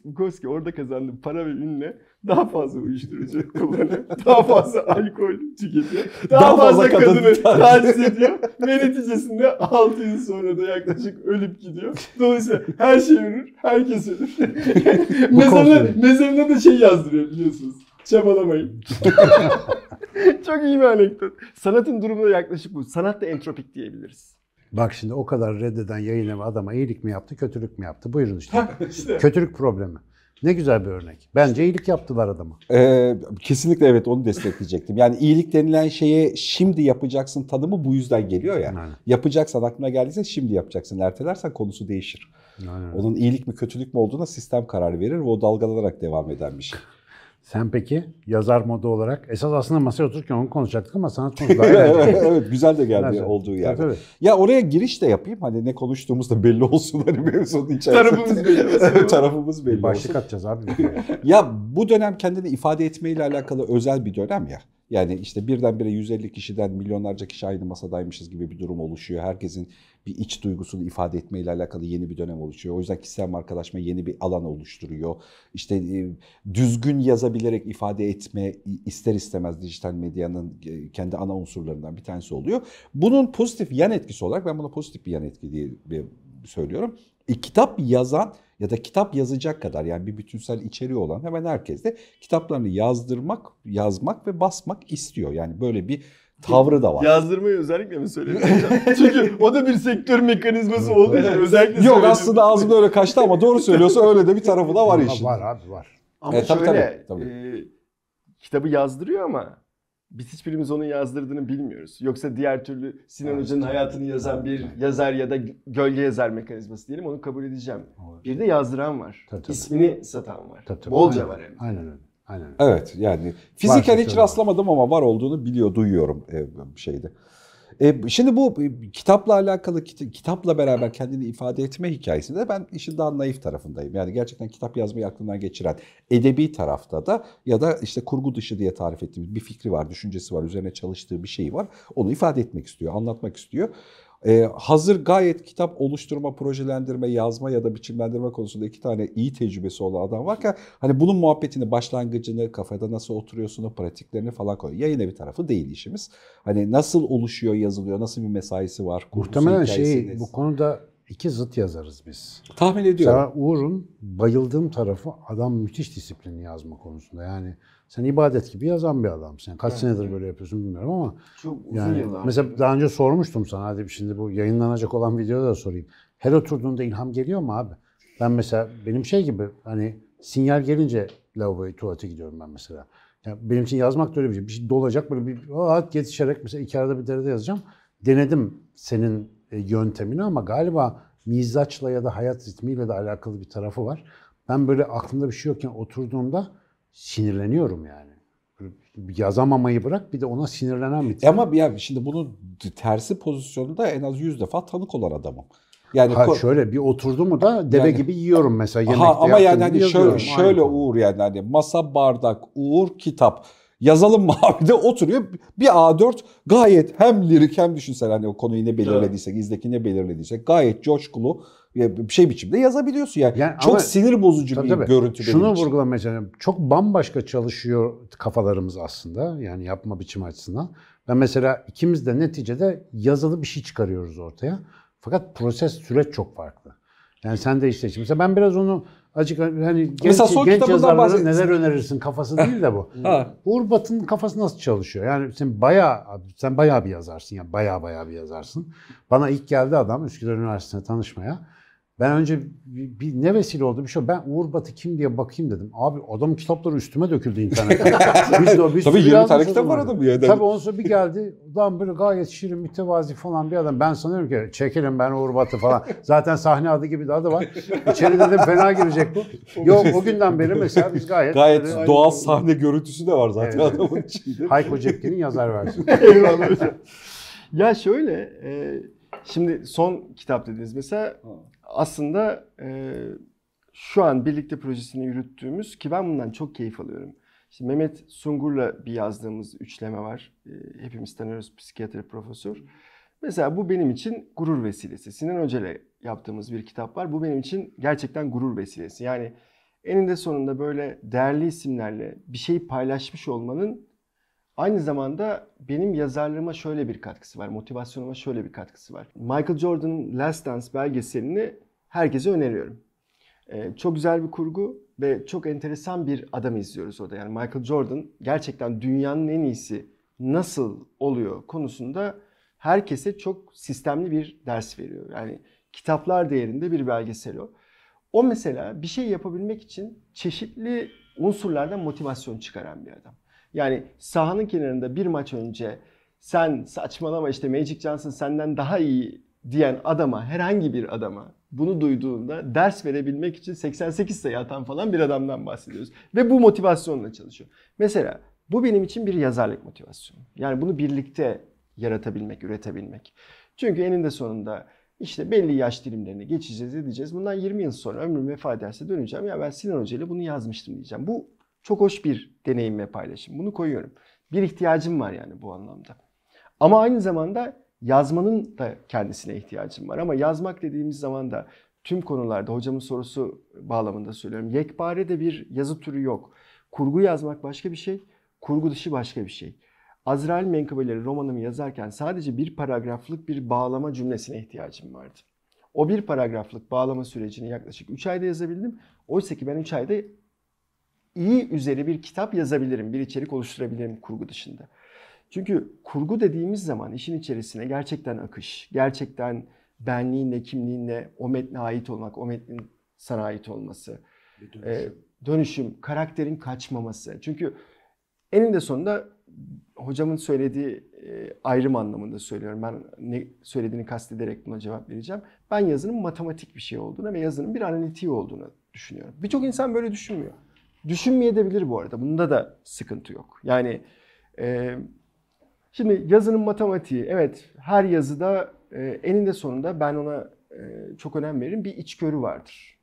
Bukowski orada kazandığı para ve ünle daha fazla uyuşturucu kullanıyor. Daha fazla alkol tüketiyor. Daha, Daha fazla, fazla kadın kadını taciz ediyor. ve neticesinde 6 yıl sonra da yaklaşık ölüp gidiyor. Dolayısıyla her şey ölür, herkes ölür. mezarına, mezarına da şey yazdırıyor biliyorsunuz. Çabalamayın. Çok iyi bir anekdot. Sanatın durumu da yaklaşık bu. Sanat da entropik diyebiliriz. Bak şimdi o kadar reddeden yayın evi adama iyilik mi yaptı, kötülük mü yaptı? Buyurun işte. işte. kötülük problemi. Ne güzel bir örnek. Bence iyilik yaptılar adama. Ee, kesinlikle evet onu destekleyecektim. Yani iyilik denilen şeye şimdi yapacaksın tanımı bu yüzden geliyor ya. Aynen. Yapacaksan aklına geldiyse şimdi yapacaksın. Ertelersen konusu değişir. Aynen. Onun iyilik mi kötülük mü olduğuna sistem karar verir ve o dalgalanarak devam eden bir şey. Sen peki yazar modu olarak esas aslında masaya otururken onu konuşacaktık ama sanat konusu daha evet, evet, güzel de geldi Güzel. olduğu yerde. tabii. Ya oraya giriş de yapayım. Hani ne konuştuğumuz da belli olsun hani mevzunun içerisinde. Tarafımız belli olsun. Tarafımız belli başlık olsun. atacağız abi. Ya bu dönem kendini ifade etmeyle alakalı özel bir dönem ya. Yani işte birdenbire 150 kişiden milyonlarca kişi aynı masadaymışız gibi bir durum oluşuyor. Herkesin bir iç duygusunu ifade etmeyle alakalı yeni bir dönem oluşuyor. O yüzden kişisel markalaşma yeni bir alan oluşturuyor. İşte e, düzgün yazabilerek ifade etme ister istemez dijital medyanın e, kendi ana unsurlarından bir tanesi oluyor. Bunun pozitif yan etkisi olarak ben buna pozitif bir yan etki diye bir- söylüyorum. E, kitap yazan ya da kitap yazacak kadar yani bir bütünsel içeriği olan hemen herkes de kitaplarını yazdırmak, yazmak ve basmak istiyor. Yani böyle bir tavrı da var. Yazdırmayı özellikle mi söyledin? Çünkü o da bir sektör mekanizması olduğu için özellikle Yok söyledim. aslında ağzımda öyle kaçtı ama doğru söylüyorsa öyle de bir tarafı da var işin. Var abi var. Ama E, tabii, şöyle, tabii, tabii. e, kitabı yazdırıyor ama biz hiçbirimiz onun yazdırdığını bilmiyoruz. Yoksa diğer türlü Sinan Hoca'nın hayatını yazan bir yazar ya da gölge yazar mekanizması diyelim onu kabul edeceğim. Bir de yazdıran var. Tabii, tabii. İsmini satan var. Tabii, tabii. Bolca Aynen. var hem. de. Aynen öyle. Aynen. Evet yani fiziken hiç rastlamadım ama var olduğunu biliyor, duyuyorum e, şeyde. E, şimdi bu e, kitapla alakalı, kit- kitapla beraber kendini ifade etme hikayesinde ben işin daha naif tarafındayım. Yani gerçekten kitap yazmayı aklından geçiren edebi tarafta da ya da işte kurgu dışı diye tarif ettiğimiz bir fikri var, düşüncesi var, üzerine çalıştığı bir şey var. Onu ifade etmek istiyor, anlatmak istiyor. Ee, hazır gayet kitap oluşturma, projelendirme, yazma ya da biçimlendirme konusunda iki tane iyi tecrübesi olan adam varken hani bunun muhabbetini, başlangıcını, kafada nasıl oturuyorsun, pratiklerini falan koyuyor. Yayın evi tarafı değil işimiz. Hani nasıl oluşuyor, yazılıyor, nasıl bir mesaisi var, Muhtemelen şey bu konuda iki zıt yazarız biz. tahmin ediyorum. Mesela Uğur'un bayıldığım tarafı adam müthiş disiplinli yazma konusunda. Yani sen ibadet gibi yazan bir adamsın. Yani kaç senedir böyle yapıyorsun bilmiyorum ama Çok uzun yani yıllar. mesela daha önce sormuştum sana hadi şimdi bu yayınlanacak olan videoda da sorayım. Her oturduğunda ilham geliyor mu abi? Ben mesela benim şey gibi hani sinyal gelince lavaboya tuvalete gidiyorum ben mesela. Yani benim için yazmak da öyle bir şey. Bir şey dolacak böyle bir rahat yetişerek mesela iki arada bir derede yazacağım. Denedim senin yöntemini ama galiba mizaçla ya da hayat ritmiyle de alakalı bir tarafı var. Ben böyle aklımda bir şey yokken oturduğumda sinirleniyorum yani. Yazamamayı bırak bir de ona sinirlenen bir tip. Ama ya şimdi bunun tersi pozisyonunda en az 100 defa tanık olan adamım. Yani Ha şöyle bir oturdu mu da deve Yani- gibi yiyorum mesela yemekte Aha, ama yani hani şöyle, şöyle. Uğur yani hani masa bardak Uğur kitap yazalım mı abi de oturuyor bir A4 gayet hem lirik hem düşünsel hani o konuyu ne belirlediysek izdeki ne belirlediysek gayet coşkulu bir şey biçimde yazabiliyorsun yani. Yani Çok ama- sinir bozucu Tabii bir tabii. görüntü Şunu benim için. vurgulamaya çalışıyorum. Çok bambaşka çalışıyor kafalarımız aslında. Yani yapma biçimi açısından. Ben mesela ikimiz de neticede yazılı bir şey çıkarıyoruz ortaya. Fakat proses, süreç çok farklı. Yani sen de işte mesela ben biraz onu Acık hani genç, Mesela son genç yazarlara neler önerirsin kafası değil de bu. Ha. Uğur Bat'ın kafası nasıl çalışıyor? Yani sen bayağı sen bayağı bir yazarsın yani bayağı bayağı bir yazarsın. Bana ilk geldi adam Üsküdar Üniversitesi'ne tanışmaya. Ben önce bir, bir ne vesile oldu bir şey. Ben Uğur Batı kim diye bakayım dedim. Abi adamın kitapları üstüme döküldü internette. Biz de o- bir Tabii sürü 20 tane kitap var adamın ya. Tabii ondan sonra bir geldi. Ulan böyle gayet şirin, mütevazi falan bir adam. Ben sanıyorum ki çekelim ben Uğur Batı falan. Zaten sahne adı gibi de adı var. İçeri dedim fena girecek bu. Yok o günden beri mesela biz gayet... Gayet böyle- doğal sahne görüntüsü de var zaten Evet. adamın içinde. Hayko Cepkin'in yazar versiyonu. Eyvallah hocam. Ya şöyle, e, şimdi son kitap dediniz mesela aslında e, şu an birlikte projesini yürüttüğümüz ki ben bundan çok keyif alıyorum. İşte Mehmet Sungur'la bir yazdığımız üçleme var. E, hepimiz tanıyoruz psikiyatri profesör. Mesela bu benim için gurur vesilesi. Sinan Hoca yaptığımız bir kitap var. Bu benim için gerçekten gurur vesilesi. Yani eninde sonunda böyle değerli isimlerle bir şeyi paylaşmış olmanın Aynı zamanda benim yazarlığıma şöyle bir katkısı var, motivasyonuma şöyle bir katkısı var. Michael Jordan'ın Last Dance belgeselini herkese öneriyorum. Ee, çok güzel bir kurgu ve çok enteresan bir adam izliyoruz orada. Yani Michael Jordan gerçekten dünyanın en iyisi nasıl oluyor konusunda herkese çok sistemli bir ders veriyor. Yani kitaplar değerinde bir belgesel o. O mesela bir şey yapabilmek için çeşitli unsurlardan motivasyon çıkaran bir adam. Yani sahanın kenarında bir maç önce sen saçmalama işte Magic Johnson senden daha iyi diyen adama, herhangi bir adama bunu duyduğunda ders verebilmek için 88 sayı atan falan bir adamdan bahsediyoruz. Ve bu motivasyonla çalışıyor. Mesela bu benim için bir yazarlık motivasyonu. Yani bunu birlikte yaratabilmek, üretebilmek. Çünkü eninde sonunda işte belli yaş dilimlerini geçeceğiz, edeceğiz. Bundan 20 yıl sonra ömrüm vefa ederse döneceğim. Ya ben Sinan Hoca ile bunu yazmıştım diyeceğim. Bu çok hoş bir deneyim ve paylaşım. Bunu koyuyorum. Bir ihtiyacım var yani bu anlamda. Ama aynı zamanda yazmanın da kendisine ihtiyacım var. Ama yazmak dediğimiz zaman da tüm konularda hocamın sorusu bağlamında söylüyorum. Yekpare de bir yazı türü yok. Kurgu yazmak başka bir şey, kurgu dışı başka bir şey. Azrail Menkıbeleri romanımı yazarken sadece bir paragraflık bir bağlama cümlesine ihtiyacım vardı. O bir paragraflık bağlama sürecini yaklaşık 3 ayda yazabildim. Oysa ki ben 3 ayda iyi üzeri bir kitap yazabilirim, bir içerik oluşturabilirim kurgu dışında. Çünkü kurgu dediğimiz zaman işin içerisine gerçekten akış, gerçekten benliğinle, kimliğinle o metne ait olmak, o metnin sana ait olması, dönüşüm. dönüşüm, karakterin kaçmaması. Çünkü eninde sonunda hocamın söylediği ayrım anlamında söylüyorum. Ben ne söylediğini kastederek buna cevap vereceğim. Ben yazının matematik bir şey olduğunu ve yazının bir analitiği olduğunu düşünüyorum. Birçok insan böyle düşünmüyor. Düşünmeyebilir bu arada. Bunda da sıkıntı yok. Yani e, şimdi yazının matematiği evet her yazıda e, eninde sonunda ben ona e, çok önem veririm. Bir içgörü vardır.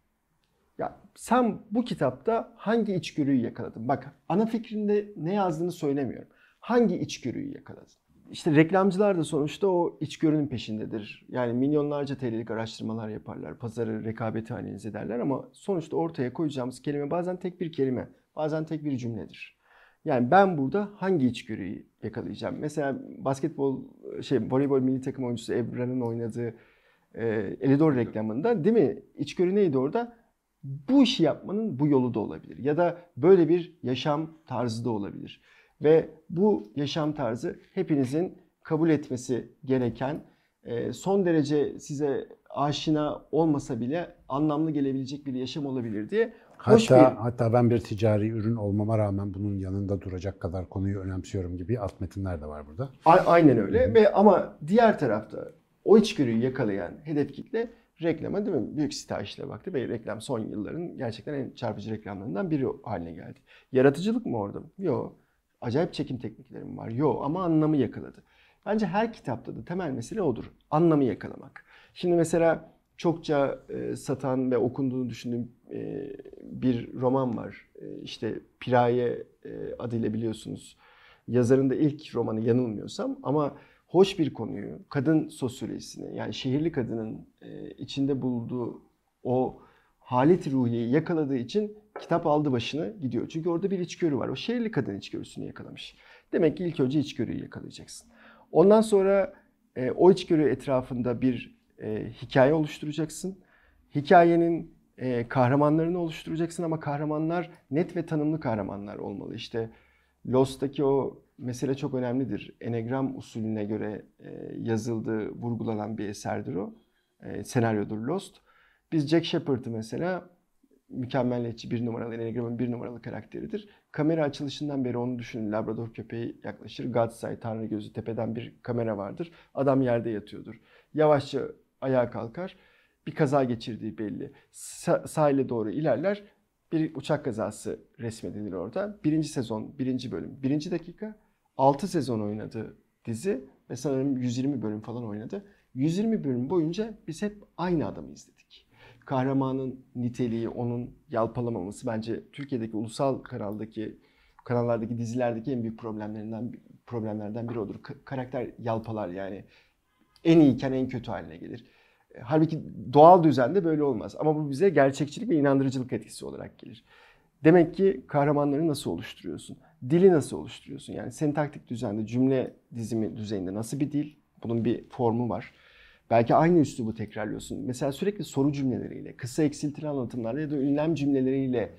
Ya sen bu kitapta hangi içgörüyü yakaladın? Bak ana fikrinde ne yazdığını söylemiyorum. Hangi içgörüyü yakaladın? İşte reklamcılar da sonuçta o içgörünün peşindedir. Yani milyonlarca TL'lik araştırmalar yaparlar. Pazarı rekabeti analiz ederler ama sonuçta ortaya koyacağımız kelime bazen tek bir kelime, bazen tek bir cümledir. Yani ben burada hangi içgörüyü yakalayacağım? Mesela basketbol, şey voleybol milli takım oyuncusu Ebrar'ın oynadığı e, Elidor reklamında değil mi? İçgörü neydi orada? Bu işi yapmanın bu yolu da olabilir. Ya da böyle bir yaşam tarzı da olabilir. Ve bu yaşam tarzı hepinizin kabul etmesi gereken, son derece size aşina olmasa bile anlamlı gelebilecek bir yaşam olabilir diye hoş Hatta, bir... hatta ben bir ticari ürün olmama rağmen bunun yanında duracak kadar konuyu önemsiyorum gibi alt metinler de var burada. A- aynen öyle ve ama diğer tarafta o içgörüyü yakalayan hedef kitle reklama değil mi? Büyük stajla baktı ve reklam son yılların gerçekten en çarpıcı reklamlarından biri haline geldi. Yaratıcılık mı orada? Yok. Acayip çekim tekniklerim var. Yok ama anlamı yakaladı. Bence her kitapta da temel mesele odur. Anlamı yakalamak. Şimdi mesela çokça e, satan ve okunduğunu düşündüğüm e, bir roman var. E, işte Piraye e, adıyla biliyorsunuz. Yazarın da ilk romanı yanılmıyorsam ama hoş bir konuyu, kadın sosyolojisini yani şehirli kadının e, içinde bulduğu o halet ruhiyeyi yakaladığı için kitap aldı başını gidiyor. Çünkü orada bir içgörü var. O şehirli kadın içgörüsünü yakalamış. Demek ki ilk önce içgörüyü yakalayacaksın. Ondan sonra e, o içgörü etrafında bir e, hikaye oluşturacaksın. Hikayenin e, kahramanlarını oluşturacaksın ama kahramanlar net ve tanımlı kahramanlar olmalı. İşte Lost'taki o mesele çok önemlidir. Enegram usulüne göre e, yazıldığı, vurgulanan bir eserdir o. E, senaryodur Lost. Biz Jack Shepard'ı mesela mükemmelliyetçi bir numaralı, Enegram'ın bir numaralı karakteridir. Kamera açılışından beri onu düşünün. Labrador köpeği yaklaşır. God's Eye, Tanrı gözü tepeden bir kamera vardır. Adam yerde yatıyordur. Yavaşça ayağa kalkar. Bir kaza geçirdiği belli. Sa- sahile doğru ilerler. Bir uçak kazası resmedilir orada. Birinci sezon, birinci bölüm, birinci dakika. 6 sezon oynadı dizi ve sanırım 120 bölüm falan oynadı. 120 bölüm boyunca biz hep aynı adamı izledik. Kahramanın niteliği, onun yalpalamaması bence Türkiye'deki ulusal kanaldaki kanallardaki dizilerdeki en büyük problemlerinden problemlerden biri odur. Ka- karakter yalpalar yani. En iyiyken en kötü haline gelir. E, Halbuki doğal düzende böyle olmaz. Ama bu bize gerçekçilik ve inandırıcılık etkisi olarak gelir. Demek ki kahramanları nasıl oluşturuyorsun? Dili nasıl oluşturuyorsun? Yani sentaktik düzende, cümle dizimi düzeyinde nasıl bir dil? Bunun bir formu var. Belki aynı üslubu tekrarlıyorsun. Mesela sürekli soru cümleleriyle, kısa eksiltili anlatımlarla ya da ünlem cümleleriyle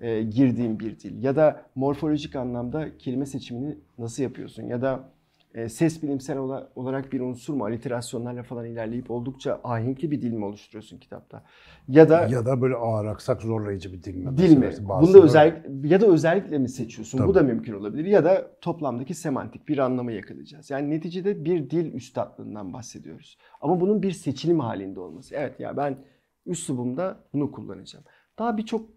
e, girdiğin bir dil. Ya da morfolojik anlamda kelime seçimini nasıl yapıyorsun? Ya da e, ses bilimsel ola- olarak bir unsur mu? Aliterasyonlarla falan ilerleyip oldukça ahenkli bir dil mi oluşturuyorsun kitapta? Ya da Ya da böyle ağır aksak zorlayıcı bir dil mi? Dil mi? Mesela Bunda özellikle ya da özellikle mi seçiyorsun? Tabii. Bu da mümkün olabilir. Ya da toplamdaki semantik bir anlamı yakalayacağız. Yani neticede bir dil üstadlığından bahsediyoruz. Ama bunun bir seçilim halinde olması. Evet ya ben üslubumda bunu kullanacağım. Daha birçok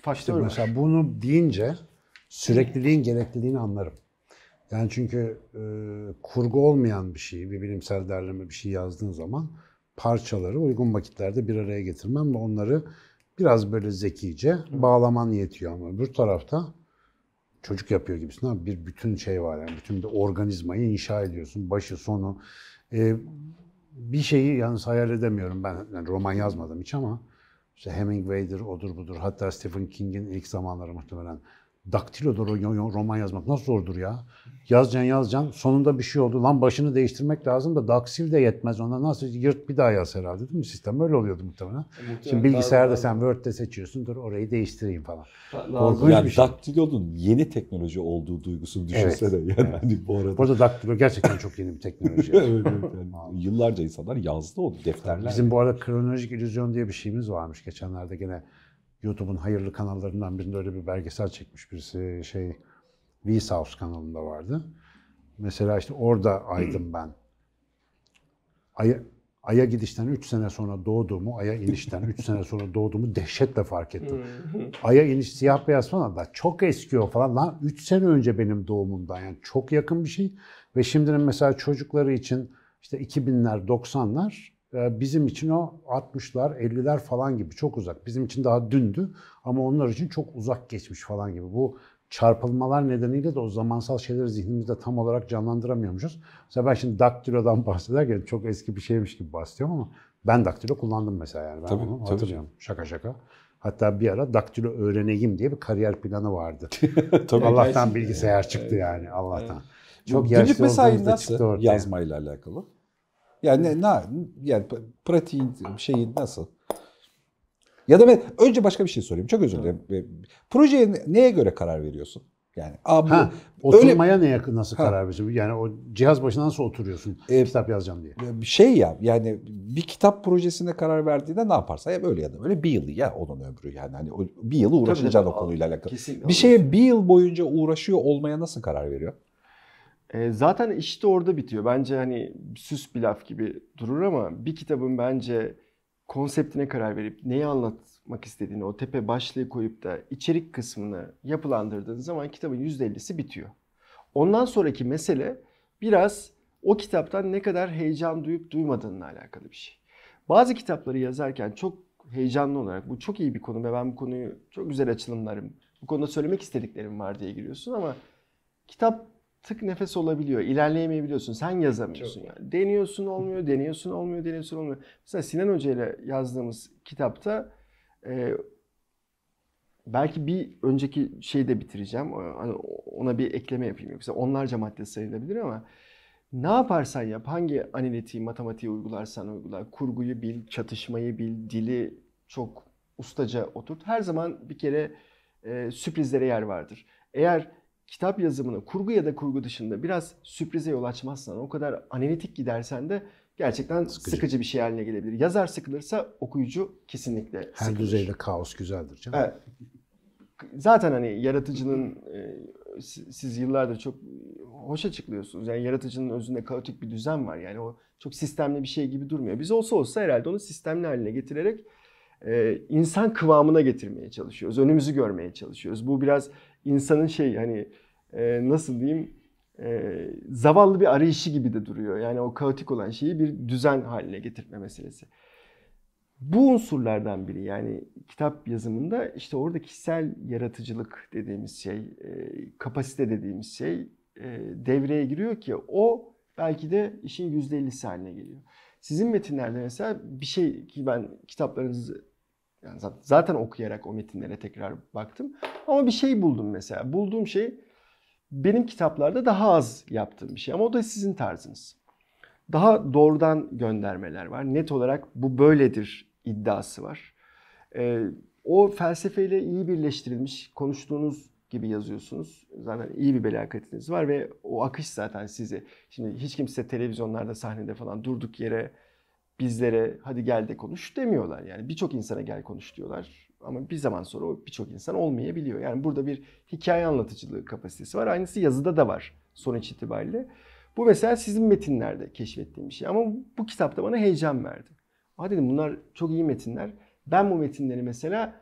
faktör İşte var. mesela bunu deyince sürekliliğin gerekliliğini anlarım. Yani çünkü e, kurgu olmayan bir şeyi, bir bilimsel derleme bir şey yazdığın zaman parçaları uygun vakitlerde bir araya getirmem ve onları biraz böyle zekice bağlaman yetiyor ama öbür tarafta çocuk yapıyor gibisin abi. Bir bütün şey var yani bütün bir organizmayı inşa ediyorsun. Başı sonu. E, bir şeyi yalnız hayal edemiyorum ben. Yani roman yazmadım hiç ama işte Hemingway'dir, odur budur. Hatta Stephen King'in ilk zamanları muhtemelen. Yo- roman yazmak nasıl zordur ya? Yazacaksın yazacaksın. Sonunda bir şey oldu. Lan başını değiştirmek lazım da daksil de yetmez. Ona nasıl yırt bir daha yaz herhalde değil mi? Sistem öyle oluyordu muhtemelen. Şimdi bilgisayarda sen Word'de seçiyorsun. Dur orayı değiştireyim falan. Korkunç yani bir şey. daktilonun yeni teknoloji olduğu duygusunu düşünsene. Yani Evet. hani bu arada. Bu arada daktilo gerçekten çok yeni bir teknoloji. Evet, evet, yani yıllarca insanlar yazdı o defterler. Bizim bu arada kronolojik illüzyon diye bir şeyimiz varmış. Geçenlerde gene YouTube'un hayırlı kanallarından birinde öyle bir belgesel çekmiş birisi. Şey, Vsauce kanalında vardı. Mesela işte orada aydım ben. Ay'a, Ay'a gidişten 3 sene sonra doğduğumu, Ay'a inişten 3 sene sonra doğduğumu dehşetle fark ettim. Ay'a iniş siyah beyaz falan da çok eski o falan. Lan 3 sene önce benim doğumumdan yani çok yakın bir şey. Ve şimdinin mesela çocukları için işte 2000'ler 90'lar e, bizim için o 60'lar 50'ler falan gibi çok uzak. Bizim için daha dündü ama onlar için çok uzak geçmiş falan gibi. Bu çarpılmalar nedeniyle de o zamansal şeyleri zihnimizde tam olarak canlandıramıyormuşuz. Mesela ben şimdi daktilodan bahsederken çok eski bir şeymiş gibi bahsediyorum ama ben daktilo kullandım mesela yani. Ben Tabii, onu tabii hatırlıyorum. Şaka şaka. Hatta bir ara daktilo öğreneyim diye bir kariyer planı vardı. Tabii. Allah'tan bilgisayar çıktı yani Allah'tan. Çok Günlük yaşlı mesai olduğumuzda nasıl yazmayla alakalı? Yani ne, yani pratiğin şeyi nasıl? Ya da ben önce başka bir şey sorayım. Çok özür dilerim. E, Projeye ne- neye göre karar veriyorsun? Yani abi Ha, öyle oturmaya ne yakın nasıl Ha. karar veriyorsun? Yani o cihaz başına nasıl oturuyorsun? E, kitap yazacağım diye. bir şey ya yani bir kitap projesine karar verdiğinde ne yaparsa ya böyle ya da böyle bir yıl ya onun ömrü yani hani bir yıl uğraşacaksın o konuyla alakalı. Kesinlikle Bir şeye bir yıl boyunca uğraşıyor olmaya nasıl karar veriyor? E, zaten işte orada bitiyor. Bence hani süs bir laf gibi durur ama bir kitabın bence konseptine karar verip neyi anlatmak istediğini o tepe başlığı koyup da içerik kısmını yapılandırdığın zaman kitabın %50'si bitiyor. Ondan sonraki mesele biraz o kitaptan ne kadar heyecan duyup duymadığınla alakalı bir şey. Bazı kitapları yazarken çok heyecanlı olarak bu çok iyi bir konu ve ben bu konuyu çok güzel açılımlarım, bu konuda söylemek istediklerim var diye giriyorsun ama kitap tık nefes olabiliyor. İlerleyemeyebiliyorsun. Sen yazamıyorsun yani. Deniyorsun olmuyor, deniyorsun olmuyor, deniyorsun olmuyor. Mesela Sinan Hoca ile yazdığımız kitapta e, belki bir önceki şeyi de bitireceğim. Hani ona bir ekleme yapayım yoksa onlarca madde sayılabilir ama ne yaparsan yap, hangi analitiği, matematiği uygularsan uygula, kurguyu bil, çatışmayı bil, dili çok ustaca oturt. Her zaman bir kere e, sürprizlere yer vardır. Eğer kitap yazımını kurgu ya da kurgu dışında biraz sürprize yol açmazsan, o kadar analitik gidersen de gerçekten sıkıcı, Sıkıcı. bir şey haline gelebilir. Yazar sıkılırsa okuyucu kesinlikle Her sıkılır. düzeyde kaos güzeldir canım. Evet. Zaten hani yaratıcının e, siz siz yıllardır çok hoş açıklıyorsunuz. Yani yaratıcının özünde kaotik bir düzen var. Yani o çok sistemli bir şey gibi durmuyor. Biz olsa olsa herhalde onu sistemli haline getirerek e, insan kıvamına getirmeye çalışıyoruz. Önümüzü görmeye çalışıyoruz. Bu biraz insanın şey hani e, nasıl diyeyim e, zavallı bir arayışı gibi de duruyor. Yani o kaotik olan şeyi bir düzen haline getirme meselesi. Bu unsurlardan biri yani kitap yazımında işte orada kişisel yaratıcılık dediğimiz şey, e, kapasite dediğimiz şey e, devreye giriyor ki o belki de işin %50'si haline geliyor. Sizin metinlerde mesela bir şey ki ben kitaplarınızı yani zat- zaten okuyarak o metinlere tekrar baktım ama bir şey buldum mesela. Bulduğum şey benim kitaplarda daha az yaptığım bir şey ama o da sizin tarzınız. Daha doğrudan göndermeler var. Net olarak bu böyledir iddiası var. Ee, o felsefeyle iyi birleştirilmiş, konuştuğunuz gibi yazıyorsunuz. Zaten iyi bir belakatiniz var ve o akış zaten sizi. Şimdi hiç kimse televizyonlarda, sahnede falan durduk yere bizlere hadi gel de konuş demiyorlar. Yani birçok insana gel konuş diyorlar. Ama bir zaman sonra o birçok insan olmayabiliyor. Yani burada bir hikaye anlatıcılığı kapasitesi var. Aynısı yazıda da var sonuç itibariyle. Bu mesela sizin metinlerde keşfettiğim bir şey. Ama bu kitapta bana heyecan verdi. Aa dedim bunlar çok iyi metinler. Ben bu metinleri mesela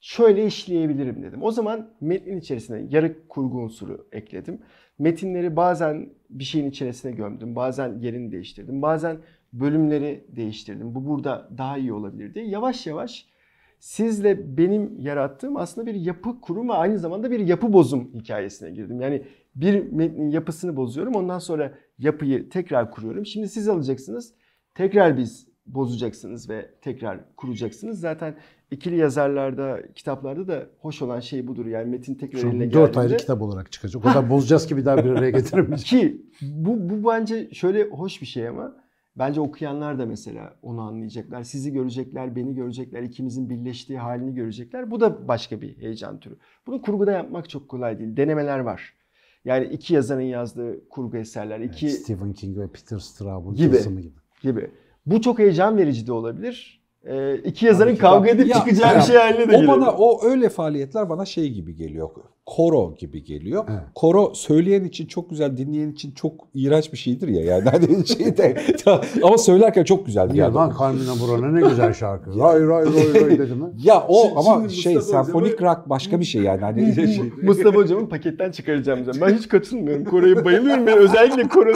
şöyle işleyebilirim dedim. O zaman metnin içerisine yarı kurgu unsuru ekledim. Metinleri bazen bir şeyin içerisine gömdüm. Bazen yerini değiştirdim. Bazen bölümleri değiştirdim. Bu burada daha iyi olabilir diye. Yavaş yavaş sizle benim yarattığım aslında bir yapı kurum ve aynı zamanda bir yapı bozum hikayesine girdim. Yani bir metnin yapısını bozuyorum. Ondan sonra yapıyı tekrar kuruyorum. Şimdi siz alacaksınız. Tekrar biz bozacaksınız ve tekrar kuracaksınız. Zaten ikili yazarlarda, kitaplarda da hoş olan şey budur. Yani metin tekrar Şu eline an dört ayrı geldiğinde kitap olarak çıkacak. O kadar bozacağız ki bir daha bir araya getiremeyiz. ki bu, bu bence şöyle hoş bir şey ama bence okuyanlar da mesela onu anlayacaklar. Sizi görecekler, beni görecekler, ikimizin birleştiği halini görecekler. Bu da başka bir heyecan türü. Bunu kurguda yapmak çok kolay değil. Denemeler var. Yani iki yazarın yazdığı kurgu eserler, iki Stephen King ve Peter Straub'un Gibi. gibi. gibi. Bu çok heyecan verici de olabilir. Ee, iki yazarın ki. kavga edip Ya, çıkacağı bir ya, şey haline de O gelebilir. bana o öyle faaliyetler bana şey gibi geliyor. Koro gibi geliyor. Evet. Koro söyleyen için çok güzel, dinleyen için çok iğrenç bir şeydir ya. Yani hani şey de ama söylerken çok güzel bir Ya yerde. lan Carmina Burana ne güzel şarkı. Ray ray ray ray dedi mi? Ya o Şimdi ama Mustafa şey Hocam'ı- senfonik rock başka bir şey yani. Hani şey, Mustafa hocamı paketten çıkaracağım hocam. Ben hiç katılmıyorum. Kore'ye bayılıyorum. Ben özellikle Kore.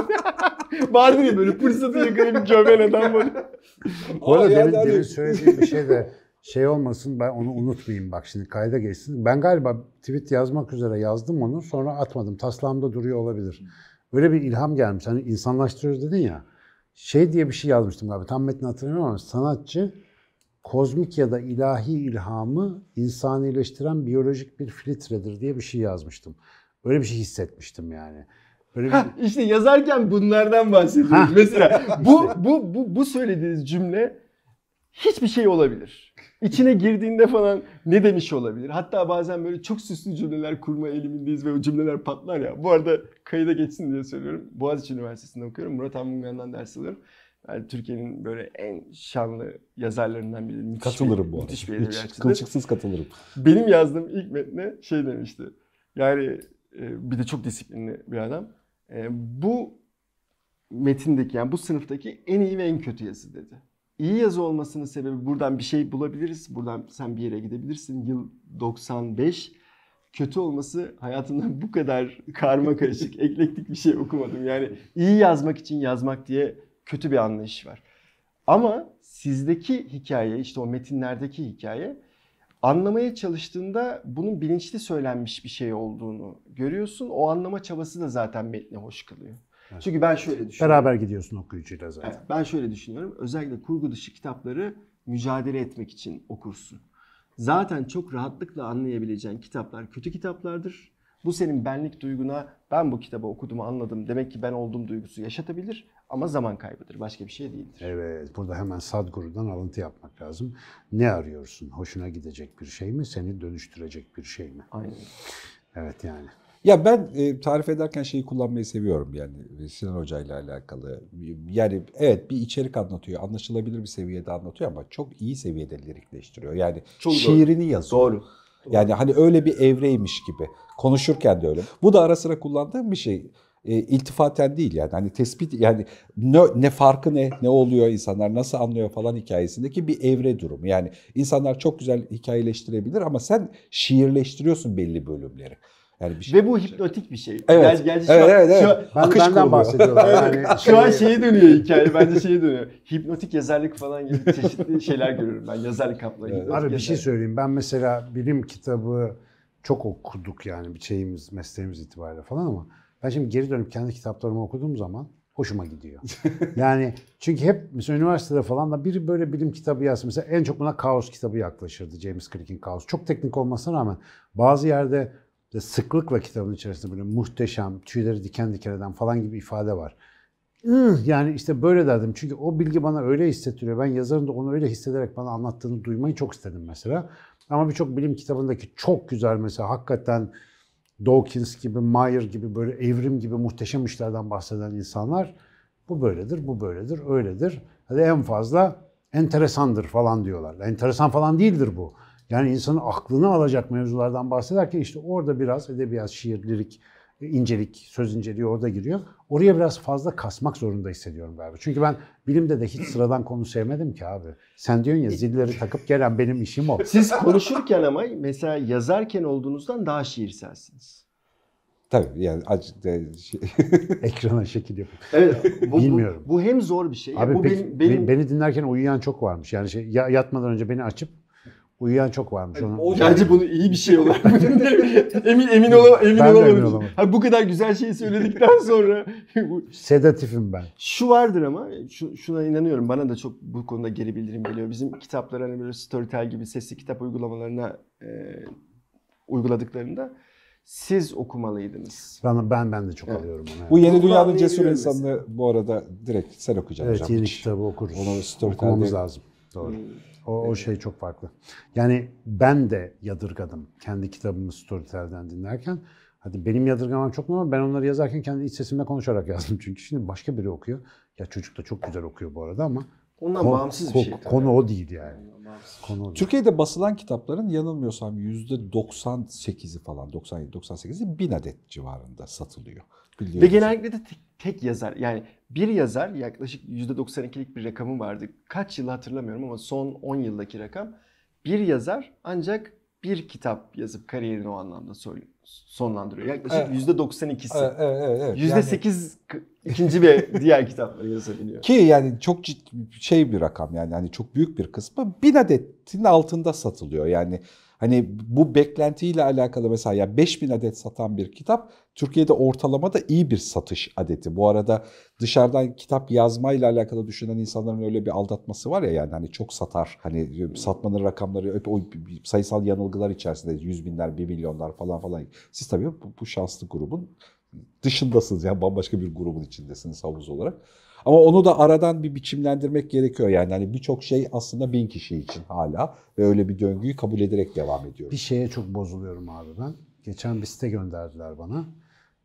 Vardır ya böyle fırsatı yakalayıp gömen adam böyle. Bu arada demin, yani hani- demin söylediğim bir şey de şey olmasın ben onu unutmayayım bak şimdi kayda geçsin. Ben galiba tweet yazmak üzere yazdım onu sonra atmadım. Taslağımda duruyor olabilir. Öyle bir ilham gelmiş. Hani insanlaştırıyoruz dedin ya. Şey diye bir şey yazmıştım galiba. Tam metni hatırlamıyorum ama sanatçı kozmik ya da ilahi ilhamı insanileştiren biyolojik bir filtredir diye bir şey yazmıştım. Öyle bir şey hissetmiştim yani. Öyle bir... Hah, işte yazarken bunlardan bahsediyoruz. Mesela bu, bu, bu, bu söylediğiniz cümle hiçbir şey olabilir. İçine girdiğinde falan ne demiş olabilir? Hatta bazen böyle çok süslü cümleler kurma eğilimindeyiz ve o cümleler patlar ya. Bu arada kayıda geçsin diye söylüyorum. Boğaziçi Üniversitesi'nde okuyorum. Murat Anmungan'dan ders alıyorum. Yani Türkiye'nin böyle en şanlı yazarlarından biri. Müthiş katılırım bir, bu arada. Müthiş bir Hiç kılçıksız katılırım. Benim yazdığım ilk metne şey demişti. Yani e, bir de çok disiplinli bir adam. E, bu metindeki yani bu sınıftaki en iyi ve en kötü yazı dedi. İyi yazı olmasının sebebi buradan bir şey bulabiliriz. Buradan sen bir yere gidebilirsin. Yıl 95. Kötü olması hayatımda bu kadar karma karışık, eklektik bir şey okumadım. Yani iyi yazmak için yazmak diye kötü bir anlayış var. Ama sizdeki hikaye, işte o metinlerdeki hikaye anlamaya çalıştığında bunun bilinçli söylenmiş bir şey olduğunu görüyorsun. O anlama çabası da zaten metni hoş kılıyor. Evet. Çünkü ben şöyle düşünüyorum. Beraber gidiyorsun okuyucuyla zaten. Evet, ben şöyle düşünüyorum. Özellikle kurgu dışı kitapları mücadele etmek için okursun. Zaten çok rahatlıkla anlayabileceğin kitaplar kötü kitaplardır. Bu senin benlik duyguna ben bu kitabı okudum anladım demek ki ben olduğum duygusu yaşatabilir ama zaman kaybıdır. Başka bir şey değildir. Evet, burada hemen Sadhguru'dan alıntı yapmak lazım. Ne arıyorsun? Hoşuna gidecek bir şey mi? Seni dönüştürecek bir şey mi? Aynen. Evet yani. Ya ben e, tarif ederken şeyi kullanmayı seviyorum yani Sinan Hoca ile alakalı. Yani evet bir içerik anlatıyor, anlaşılabilir bir seviyede anlatıyor ama çok iyi seviyede lirikleştiriyor. Yani Çok doğru. şiirini yazıyor. Doğru. Yani hani öyle bir evreymiş gibi. Konuşurken de öyle. Bu da ara sıra kullandığım bir şey. E, iltifaten değil yani hani tespit yani ne, ne farkı ne ne oluyor insanlar nasıl anlıyor falan hikayesindeki bir evre durumu. Yani insanlar çok güzel hikayeleştirebilir ama sen şiirleştiriyorsun belli bölümleri. Yani bir şey. Ve bu hipnotik bir şey. Evet. Gel, gel, şu Evet, an, evet, evet. Şu an, Ben, Akış benden kuruluyor. bahsediyorlar. Yani şu an şey- şeye dönüyor hikaye. Bence şeye dönüyor. Hipnotik yazarlık falan gibi çeşitli şeyler görüyorum ben. Yazarlık kapları. Evet. Abi bir şey yazarlık. söyleyeyim. Ben mesela bilim kitabı çok okuduk yani bir şeyimiz, mesleğimiz itibariyle falan ama ben şimdi geri dönüp kendi kitaplarımı okuduğum zaman hoşuma gidiyor. yani çünkü hep mesela üniversitede falan da biri böyle bilim kitabı yazsa mesela en çok buna Kaos kitabı yaklaşırdı. James Crick'in Kaos. Çok teknik olmasına rağmen bazı yerde de sıklıkla kitabın içerisinde böyle muhteşem, tüyleri diken diken eden falan gibi ifade var. Yani işte böyle derdim. Çünkü o bilgi bana öyle hissettiriyor. Ben yazarın da onu öyle hissederek bana anlattığını duymayı çok istedim mesela. Ama birçok bilim kitabındaki çok güzel mesela hakikaten Dawkins gibi, Meyer gibi böyle evrim gibi muhteşem işlerden bahseden insanlar bu böyledir, bu böyledir, öyledir. Hadi en fazla enteresandır falan diyorlar. Enteresan falan değildir bu. Yani insanın aklını alacak mevzulardan bahsederken işte orada biraz edebiyat, şiir, lirik, incelik, söz inceliği orada giriyor. Oraya biraz fazla kasmak zorunda hissediyorum galiba. Çünkü ben bilimde de hiç sıradan konu sevmedim ki abi. Sen diyorsun ya zilleri takıp gelen benim işim o. Siz konuşurken ama mesela yazarken olduğunuzdan daha şiirselsiniz. Tabii yani acı, de- şey- Ekrana şekil yapıp. Evet. Bu, Bilmiyorum. Bu, bu hem zor bir şey. Abi bu peki, benim, benim beni dinlerken uyuyan çok varmış. Yani şey, ya- yatmadan önce beni açıp uyuyan çok varmış. Onu, O- Bence bunu iyi bir şey olarak emin emin ola emin Ben olamadım. emin olamadım. Ha, bu kadar güzel şeyi söyledikten sonra Sedatifim ben. şu vardır ama şu, şuna inanıyorum. Bana da çok bu konuda geri bildirim geliyor. Bizim kitaplar hani böyle Storytel gibi sesli kitap uygulamalarına e, uyguladıklarında siz okumalıydınız. Ben, ben, ben de çok Evet. alıyorum onu. bu yeni dünyanın cesur insanını bu arada direkt sen okuyacaksın Evet hocam. yeni kitabı okuruz. Onu Storytel'de- Okumamız lazım. Doğru. Hmm. O, o şey çok farklı. Yani ben de yadırgadım kendi kitabımı Storytel'den dinlerken. Hadi benim yadırgamam çok normal. Ben onları yazarken kendi iç sesimle konuşarak yazdım. Çünkü şimdi başka biri okuyor. Ya çocuk da çok güzel okuyor bu arada ama Ondan kon- bağımsız bir şey. tabii. Konu o değil yani. Bağımsız. Konu o değil. Türkiye'de basılan kitapların yanılmıyorsam %98'i falan 97-98'i 1000 adet civarında satılıyor. Ve genellikle de tek, tek yazar. Yani bir yazar yaklaşık %92'lik bir rakamı vardı. Kaç yıl hatırlamıyorum ama son 10 yıldaki rakam. Bir yazar ancak bir kitap yazıp kariyerini o anlamda sonlandırıyor. Yaklaşık Evet. %92'si. Evet, evet, evet, evet. %8 k- ikinci ve diğer kitapları yazabiliyor. Ki yani çok ciddi şey bir rakam yani hani çok büyük bir kısmı 1000 adetin altında satılıyor. Yani hani bu beklentiyle alakalı mesela ya 5000 adet satan bir kitap Türkiye'de ortalamada iyi bir satış adeti. Bu arada dışarıdan kitap yazmayla alakalı düşünen insanların öyle bir aldatması var ya yani hani çok satar. Hani satmanın rakamları o sayısal yanılgılar içerisinde 100 binler, 1 milyonlar falan falan. Siz tabii bu, bu şanslı grubun dışındasınız yani bambaşka bir grubun içindesiniz havuz olarak. Ama onu da aradan bir biçimlendirmek gerekiyor yani hani birçok şey aslında bin kişi için hala ve öyle bir döngüyü kabul ederek devam ediyoruz. Bir şeye çok bozuluyorum abi ben. Geçen bir site gönderdiler bana.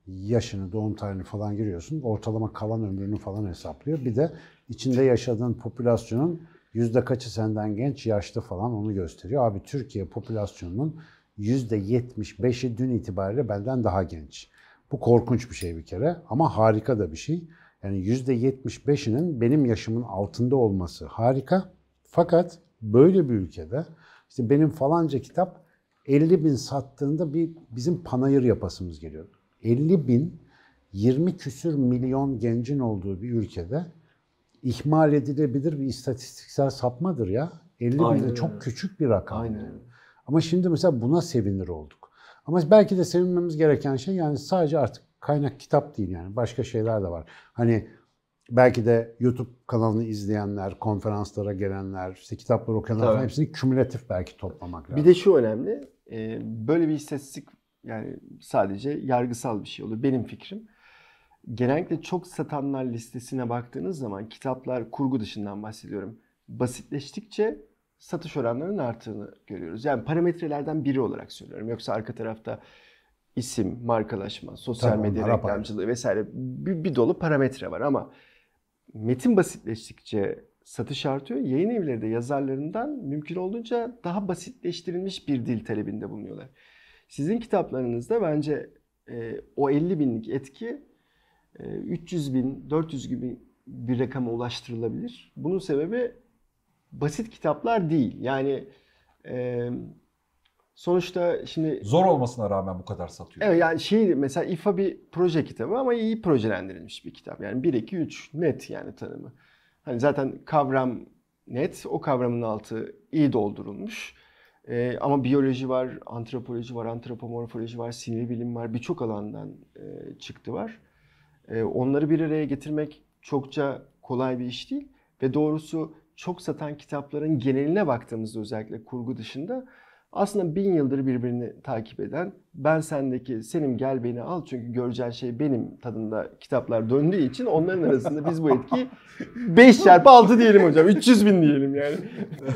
Yaşını, doğum tarihini falan giriyorsun. Ortalama kalan ömrünü falan hesaplıyor. Bir de içinde yaşadığın popülasyonun yüzde kaçı senden genç, yaşlı falan onu gösteriyor. Abi Türkiye popülasyonunun yüzde 75'i dün itibariyle benden daha genç. Bu korkunç bir şey bir kere ama harika da bir şey. Yani yüzde 75'inin benim yaşımın altında olması harika. Fakat böyle bir ülkede işte benim falanca kitap 50 bin sattığında bir bizim panayır yapasımız geliyor. 50 bin 20 küsür milyon gencin olduğu bir ülkede ihmal edilebilir bir istatistiksel sapmadır ya. 50 bin de çok küçük bir rakam. Aynen. Ama şimdi mesela buna sevinir olduk. Ama belki de sevinmemiz gereken şey yani sadece artık kaynak kitap değil yani başka şeyler de var. Hani belki de YouTube kanalını izleyenler, konferanslara gelenler, işte kitapları okuyanlar Tabii. hepsini kümülatif belki toplamak lazım. Bir de şu önemli. e, Böyle bir istatistik Yani sadece yargısal bir şey olur. Benim fikrim. Genellikle çok satanlar listesine baktığınız zaman kitaplar kurgu dışından bahsediyorum. Basitleştikçe satış oranlarının arttığını görüyoruz. Yani parametrelerden biri olarak söylüyorum. Yoksa arka tarafta isim, markalaşma, sosyal Tabii, medya reklamcılığı vesaire bir, bir dolu parametre var ama metin basitleştikçe satış artıyor. Yayın evleri de yazarlarından mümkün olduğunca daha basitleştirilmiş bir dil talebinde bulunuyorlar. Sizin kitaplarınızda bence e, o 50 binlik etki e, 300 bin, 400 gibi bir rakama ulaştırılabilir. Bunun sebebi basit kitaplar değil. Yani e, sonuçta şimdi Zor olmasına rağmen bu kadar satıyor. Evet yani şey mesela İFA bir proje kitabı ama iyi projelendirilmiş bir kitap. Yani 1 2 3 net yani tanımı. Hani zaten kavram net, o kavramın altı iyi doldurulmuş. Ee, ama biyoloji var, antropoloji var, antropomorfoloji var, sinir bilim var, birçok alandan e, çıktı var. E, onları bir araya getirmek çokça kolay bir iş değil. Ve doğrusu çok satan kitapların geneline baktığımızda özellikle kurgu dışında aslında bin yıldır birbirini takip eden ben sendeki senin gel beni al çünkü göreceğin şey benim tadında kitaplar döndüğü için onların arasında biz bu etkiyi 5 çarpı 6 diyelim hocam 300 bin diyelim yani.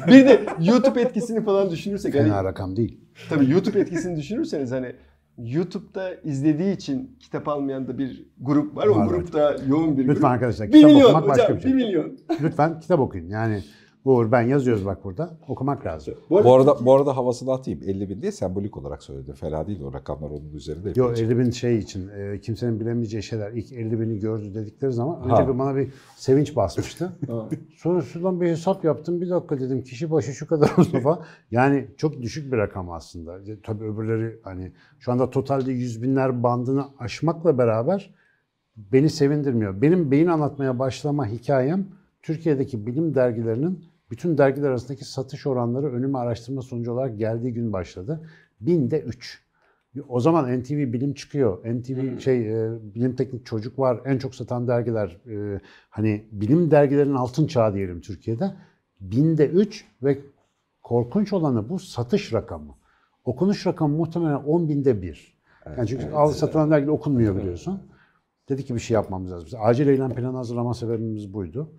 Bir de YouTube etkisini falan düşünürsek hani Fena rakam değil. Tabii YouTube etkisini düşünürseniz hani YouTube'da izlediği için kitap almayan da bir grup var. O Var, grupta yoğun bir Lütfen grup. arkadaşlar 1 kitap milyon okumak hocam, başka bir 1 şey. milyon. Lütfen kitap okuyun. Yani Uğur ben yazıyoruz bak burada. Okumak lazım. Bu arada bu arada havasını atayım. 50 bin değil sembolik olarak söyledim. Fena değil o rakamlar onun üzerinde. Yo epeyce. 50 bin şey için e, kimsenin bilemeyeceği şeyler. İlk 50 bini gördü dedikleri zaman önce Ha. bir bana bir sevinç basmıştı. Sonra şuradan bir hesap yaptım. Bir dakika dedim kişi başı şu kadar Mustafa. Yani çok düşük bir rakam aslında. E, Tabii öbürleri hani şu anda totalde yüz binler bandını aşmakla beraber beni sevindirmiyor. Benim beyin anlatmaya başlama hikayem Türkiye'deki bilim dergilerinin bütün dergiler arasındaki satış oranları önüme araştırma sonucu olarak geldiği gün başladı. Binde 3. O zaman NTV Bilim çıkıyor. NTV şey e, Bilim Teknik Çocuk var. En çok satan dergiler e, hani bilim dergilerinin altın çağı diyelim Türkiye'de. Binde 3 ve korkunç olanı bu satış rakamı. Okunuş rakamı muhtemelen 10 binde 1. Yani çünkü al satılan dergi okunmuyor biliyorsun. Dedi ki bir şey yapmamız lazım. Acil eylem planı hazırlama sebebimiz buydu.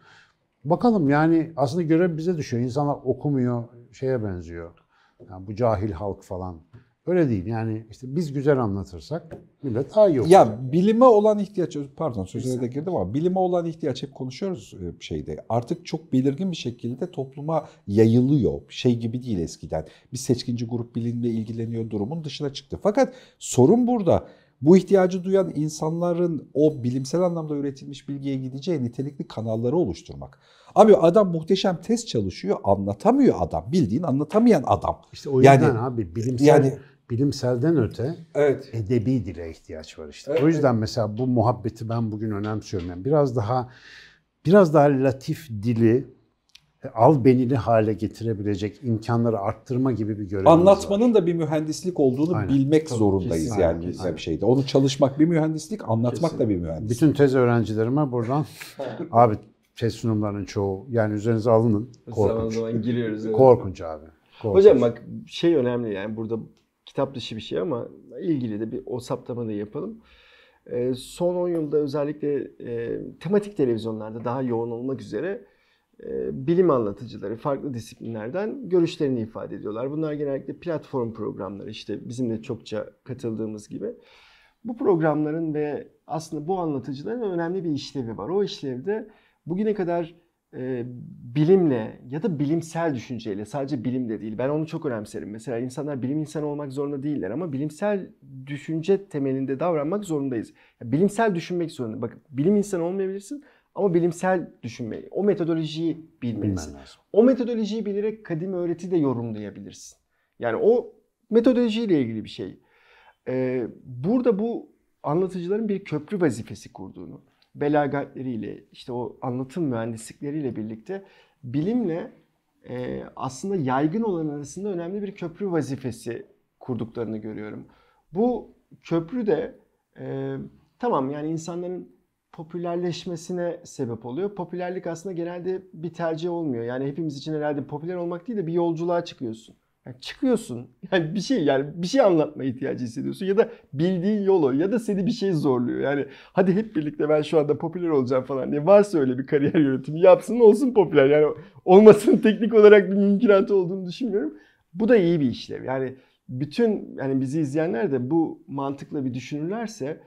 Bakalım yani aslında görev bize düşüyor. İnsanlar okumuyor, şeye benziyor. Yani bu cahil halk falan. Öyle değil. Yani işte biz güzel anlatırsak millet daha iyi okur. Ya bilime olan ihtiyaç, pardon sözüne de girdim ama bilime olan ihtiyaç hep konuşuyoruz e, şeyde. Artık çok belirgin bir şekilde topluma yayılıyor. Şey gibi değil eskiden. Bir seçkinci grup bilimle ilgileniyor durumun dışına çıktı. Fakat sorun burada. Bu ihtiyacı duyan insanların o bilimsel anlamda üretilmiş bilgiye gideceği nitelikli kanalları oluşturmak. Abi adam muhteşem test çalışıyor, anlatamıyor adam. Bildiğin anlatamayan adam. İşte o Yani- yüzden abi bilimsel yani- bilimselden öte Evet. edebi dile ihtiyaç var işte. Evet. O yüzden mesela bu muhabbeti ben bugün önemsiyorum. Yani biraz daha biraz daha latif dili al benili hale getirebilecek imkanları arttırma gibi bir görevimiz var. Anlatmanın da bir mühendislik olduğunu Aynen. bilmek Tabii, zorundayız kesinlikle, yani kesinlikle. bir şeyde. Onu çalışmak bir mühendislik, anlatmak da bir mühendislik. Bütün tez öğrencilerime buradan abi tez sunumlarının çoğu yani üzerinize alının. Zaman Korkunç. zaman giriyoruz. evet. Korkunç abi. Korkunç. Hocam bak şey önemli yani burada kitap dışı bir şey ama ilgili de bir o saptama da yapalım. Ee, son 10 yılda özellikle e, tematik televizyonlarda daha yoğun olmak üzere e, bilim anlatıcıları farklı disiplinlerden görüşlerini ifade ediyorlar. Bunlar genellikle platform programları işte bizim de çokça katıldığımız gibi. Bu programların ve aslında bu anlatıcıların önemli bir işlevi var. O işlevde bugüne kadar e, bilimle ya da bilimsel düşünceyle sadece bilimle değil ben onu çok önemserim. Mesela insanlar bilim insanı olmak zorunda değiller ama bilimsel düşünce temelinde davranmak zorundayız. Ya, bilimsel düşünmek zorunda. Bak bilim insanı olmayabilirsin ama bilimsel düşünmeyi, o metodolojiyi bilmelisin. Bilmen lazım. O metodolojiyi bilerek kadim öğreti de yorumlayabilirsin. Yani o metodolojiyle ilgili bir şey. Ee, burada bu anlatıcıların bir köprü vazifesi kurduğunu, belagatleriyle, işte o anlatım mühendislikleriyle birlikte bilimle e, aslında yaygın olan arasında önemli bir köprü vazifesi kurduklarını görüyorum. Bu köprü de e, tamam yani insanların popülerleşmesine sebep oluyor. Popülerlik aslında genelde bir tercih olmuyor. Yani hepimiz için herhalde popüler olmak değil de bir yolculuğa çıkıyorsun. Yani çıkıyorsun. Yani bir şey yani bir şey anlatma ihtiyacı hissediyorsun ya da bildiğin yolu ya da seni bir şey zorluyor. Yani hadi hep birlikte ben şu anda popüler olacağım falan diye varsa öyle bir kariyer yönetimi yapsın olsun popüler. Yani olmasının teknik olarak bir mümkünatı olduğunu düşünmüyorum. Bu da iyi bir işlev. Yani bütün yani bizi izleyenler de bu mantıkla bir düşünürlerse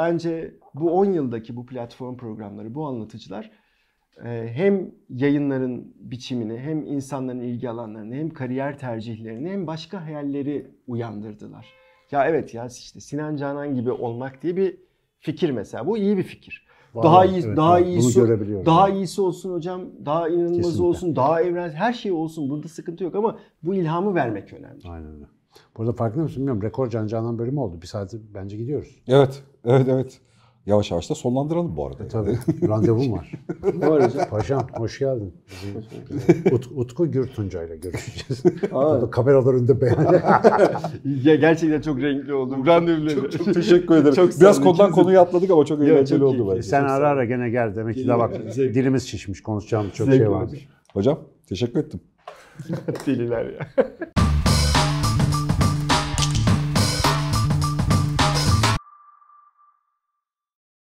bence bu 10 yıldaki bu platform programları, bu anlatıcılar e, hem yayınların biçimini, hem insanların ilgi alanlarını, hem kariyer tercihlerini, hem başka hayalleri uyandırdılar. Ya evet ya işte Sinan Canan gibi olmak diye bir fikir mesela. Bu iyi bir fikir. Var, daha iyi, evet, daha var. iyisi, daha yani. iyisi olsun hocam, daha inanılmazı Kesinlikle. olsun, daha evrensel, her şey olsun. Burada sıkıntı yok ama bu ilhamı vermek önemli. Aynen öyle. Burada farkında mısın bilmiyorum. Rekor Can Canan bölümü oldu. Bir saati bence gidiyoruz. Evet, evet, evet. Yavaş yavaş da sonlandıralım bu arada. E, tabii. Randevum var. Var hocam? Paşam hoş geldin. Ut, Utku Gürtunca ile görüşeceğiz. Burada kameralar önünde beyan. Ya gerçekten çok renkli oldum. Randevuları. Çok, çok teşekkür ederim. Çok Biraz konudan konuyu atladık ama çok eğlenceli oldu bence. Sen Çok ara ara gene gel. Demek ki de bak dilimiz şişmiş. Konuşacağımız çok şey varmış. Hocam teşekkür ettim. Deliler ya.